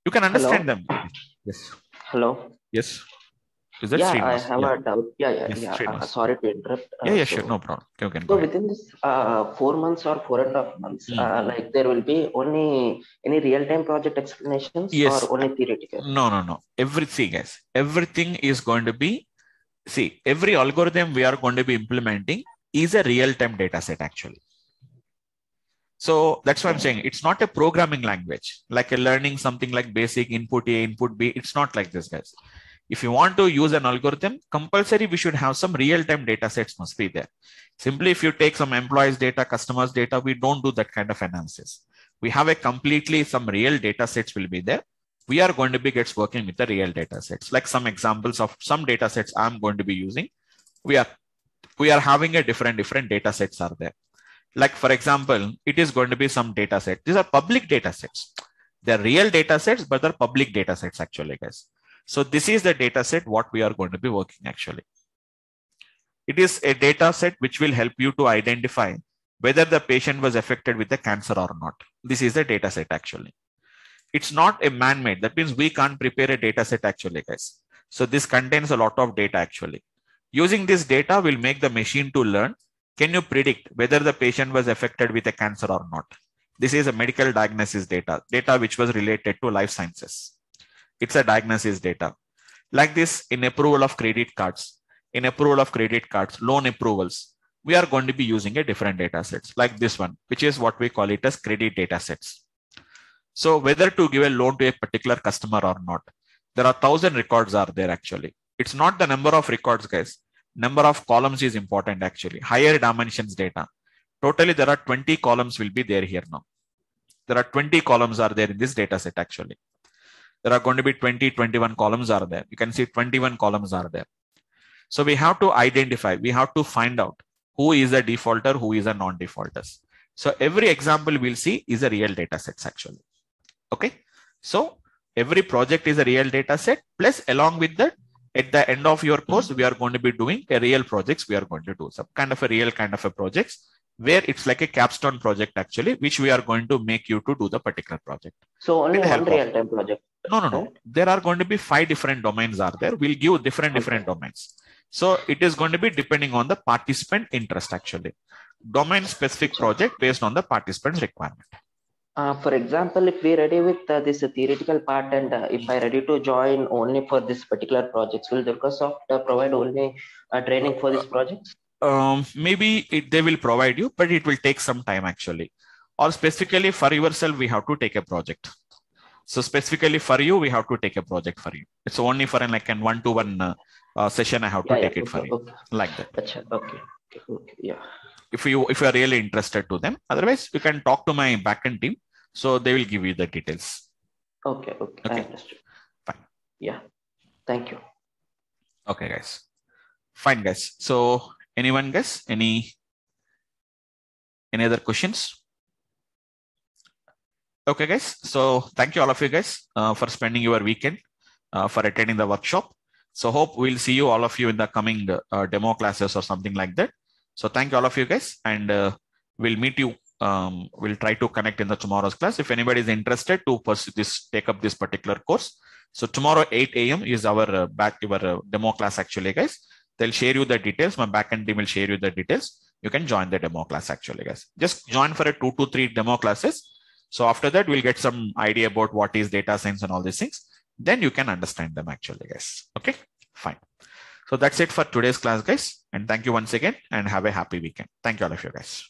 You can understand Hello? them. Yes. Hello. Yes. Is that Yeah, I have yeah. a doubt. Yeah, yeah, Yes, yeah. Uh, sorry to interrupt. Uh, yeah, yeah, so, sure, no problem. You can So within this uh, four months or four and a half months, Hmm. uh, like there will be only any real-time project explanations Yes. or only theoretical? No, no, no. Everything, guys. Everything is going to be. See, every algorithm we are going to be implementing is a real-time data set actually. So that's why I'm saying it's not a programming language, like a learning something like basic input A, input B. It's not like this, guys. If you want to use an algorithm, compulsory we should have some real-time data sets must be there. Simply if you take some employees data, customers data, we don't do that kind of analysis. We have a completely some real data sets will be there. We are going to be gets working with the real data sets. Like some examples of some data sets I'm going to be using. We are we are having a different different data sets are there Like for example, it is going to be some data set. These are public data sets. They're real data sets, but they're public data sets actually, guys. So this is the data set what we are going to be working actually. It is a data set which will help you to identify whether the patient was affected with the cancer or not. This is the data set actually. It's not a man-made. That means we can't prepare a data set actually, guys. So this contains a lot of data actually. Using this data will make the machine to learn. Can you predict whether the patient was affected with a cancer or not? This is a medical diagnosis data, data which was related to life sciences. It's a diagnosis data. Like this in approval of credit cards, in approval of credit cards, loan approvals, we are going to be using a different data sets like this one, which is what we call it as credit data sets. So whether to give a loan to a particular customer or not, there are thousand records are there actually. It's not the number of records, guys. Number of columns is important actually. Higher dimensions data. Totally, there are 20 columns will be there here now. There are 20 columns are there in this data set actually. There are going to be 20, 21 columns are there. You can see 21 columns are there. So we have to identify, we have to find out who is a defaulter, who is a non-defaulters. So every example we'll see is a real data sets actually. Okay. So every project is a real data set plus along with that at the end of your course we are going to be doing a real projects we are going to do some kind of a real kind of a projects where it's like a capstone project actually which we are going to make you to do the particular project So only one real time project. No no no. There are going to be five different domains are there? We'll give different different domains. So it is going to be depending on the participant interest actually. Domain specific project based on the participant's requirement. Uh, for example, if we are ready with uh, this theoretical part and uh, if I ready to join only for this particular projects, will Durgasoft uh, provide only uh, training for these projects? um, maybe it, they will provide you, but it will take some time actually. Or specifically for yourself, we have to take a project. So specifically for you, we have to take a project for you. It's only for an like an one-to-one uh, uh, session. I have to Yeah, take yeah, it for okay, you like that. Acha, okay, okay, okay, yeah. If you if you are really interested to them, otherwise you can talk to my backend team. So they will give you the details. Okay, okay, Okay. Fine. Yeah, thank you. Okay, guys. Fine, guys. So anyone, guys? Any any other questions? Okay, guys. So thank you all of you guys uh, for spending your weekend uh, for attending the workshop. So hope we'll see you all of you in the coming uh, demo classes or something like that. So thank you all of you guys, and uh, we'll meet you. Um, we'll try to connect in the tomorrow's class. If anybody is interested to pursue this, take up this particular course. So tomorrow 8 a.m. is our uh, back your uh, demo class actually, guys. They'll share you the details. My backend team will share you the details. You can join the demo class actually, guys. Just join for a two to three demo classes. So after that, we'll get some idea about what is data science and all these things. Then you can understand them actually, guys. Okay, fine. So that's it for today's class, guys. And thank you once again and have a happy weekend. Thank you all of you guys.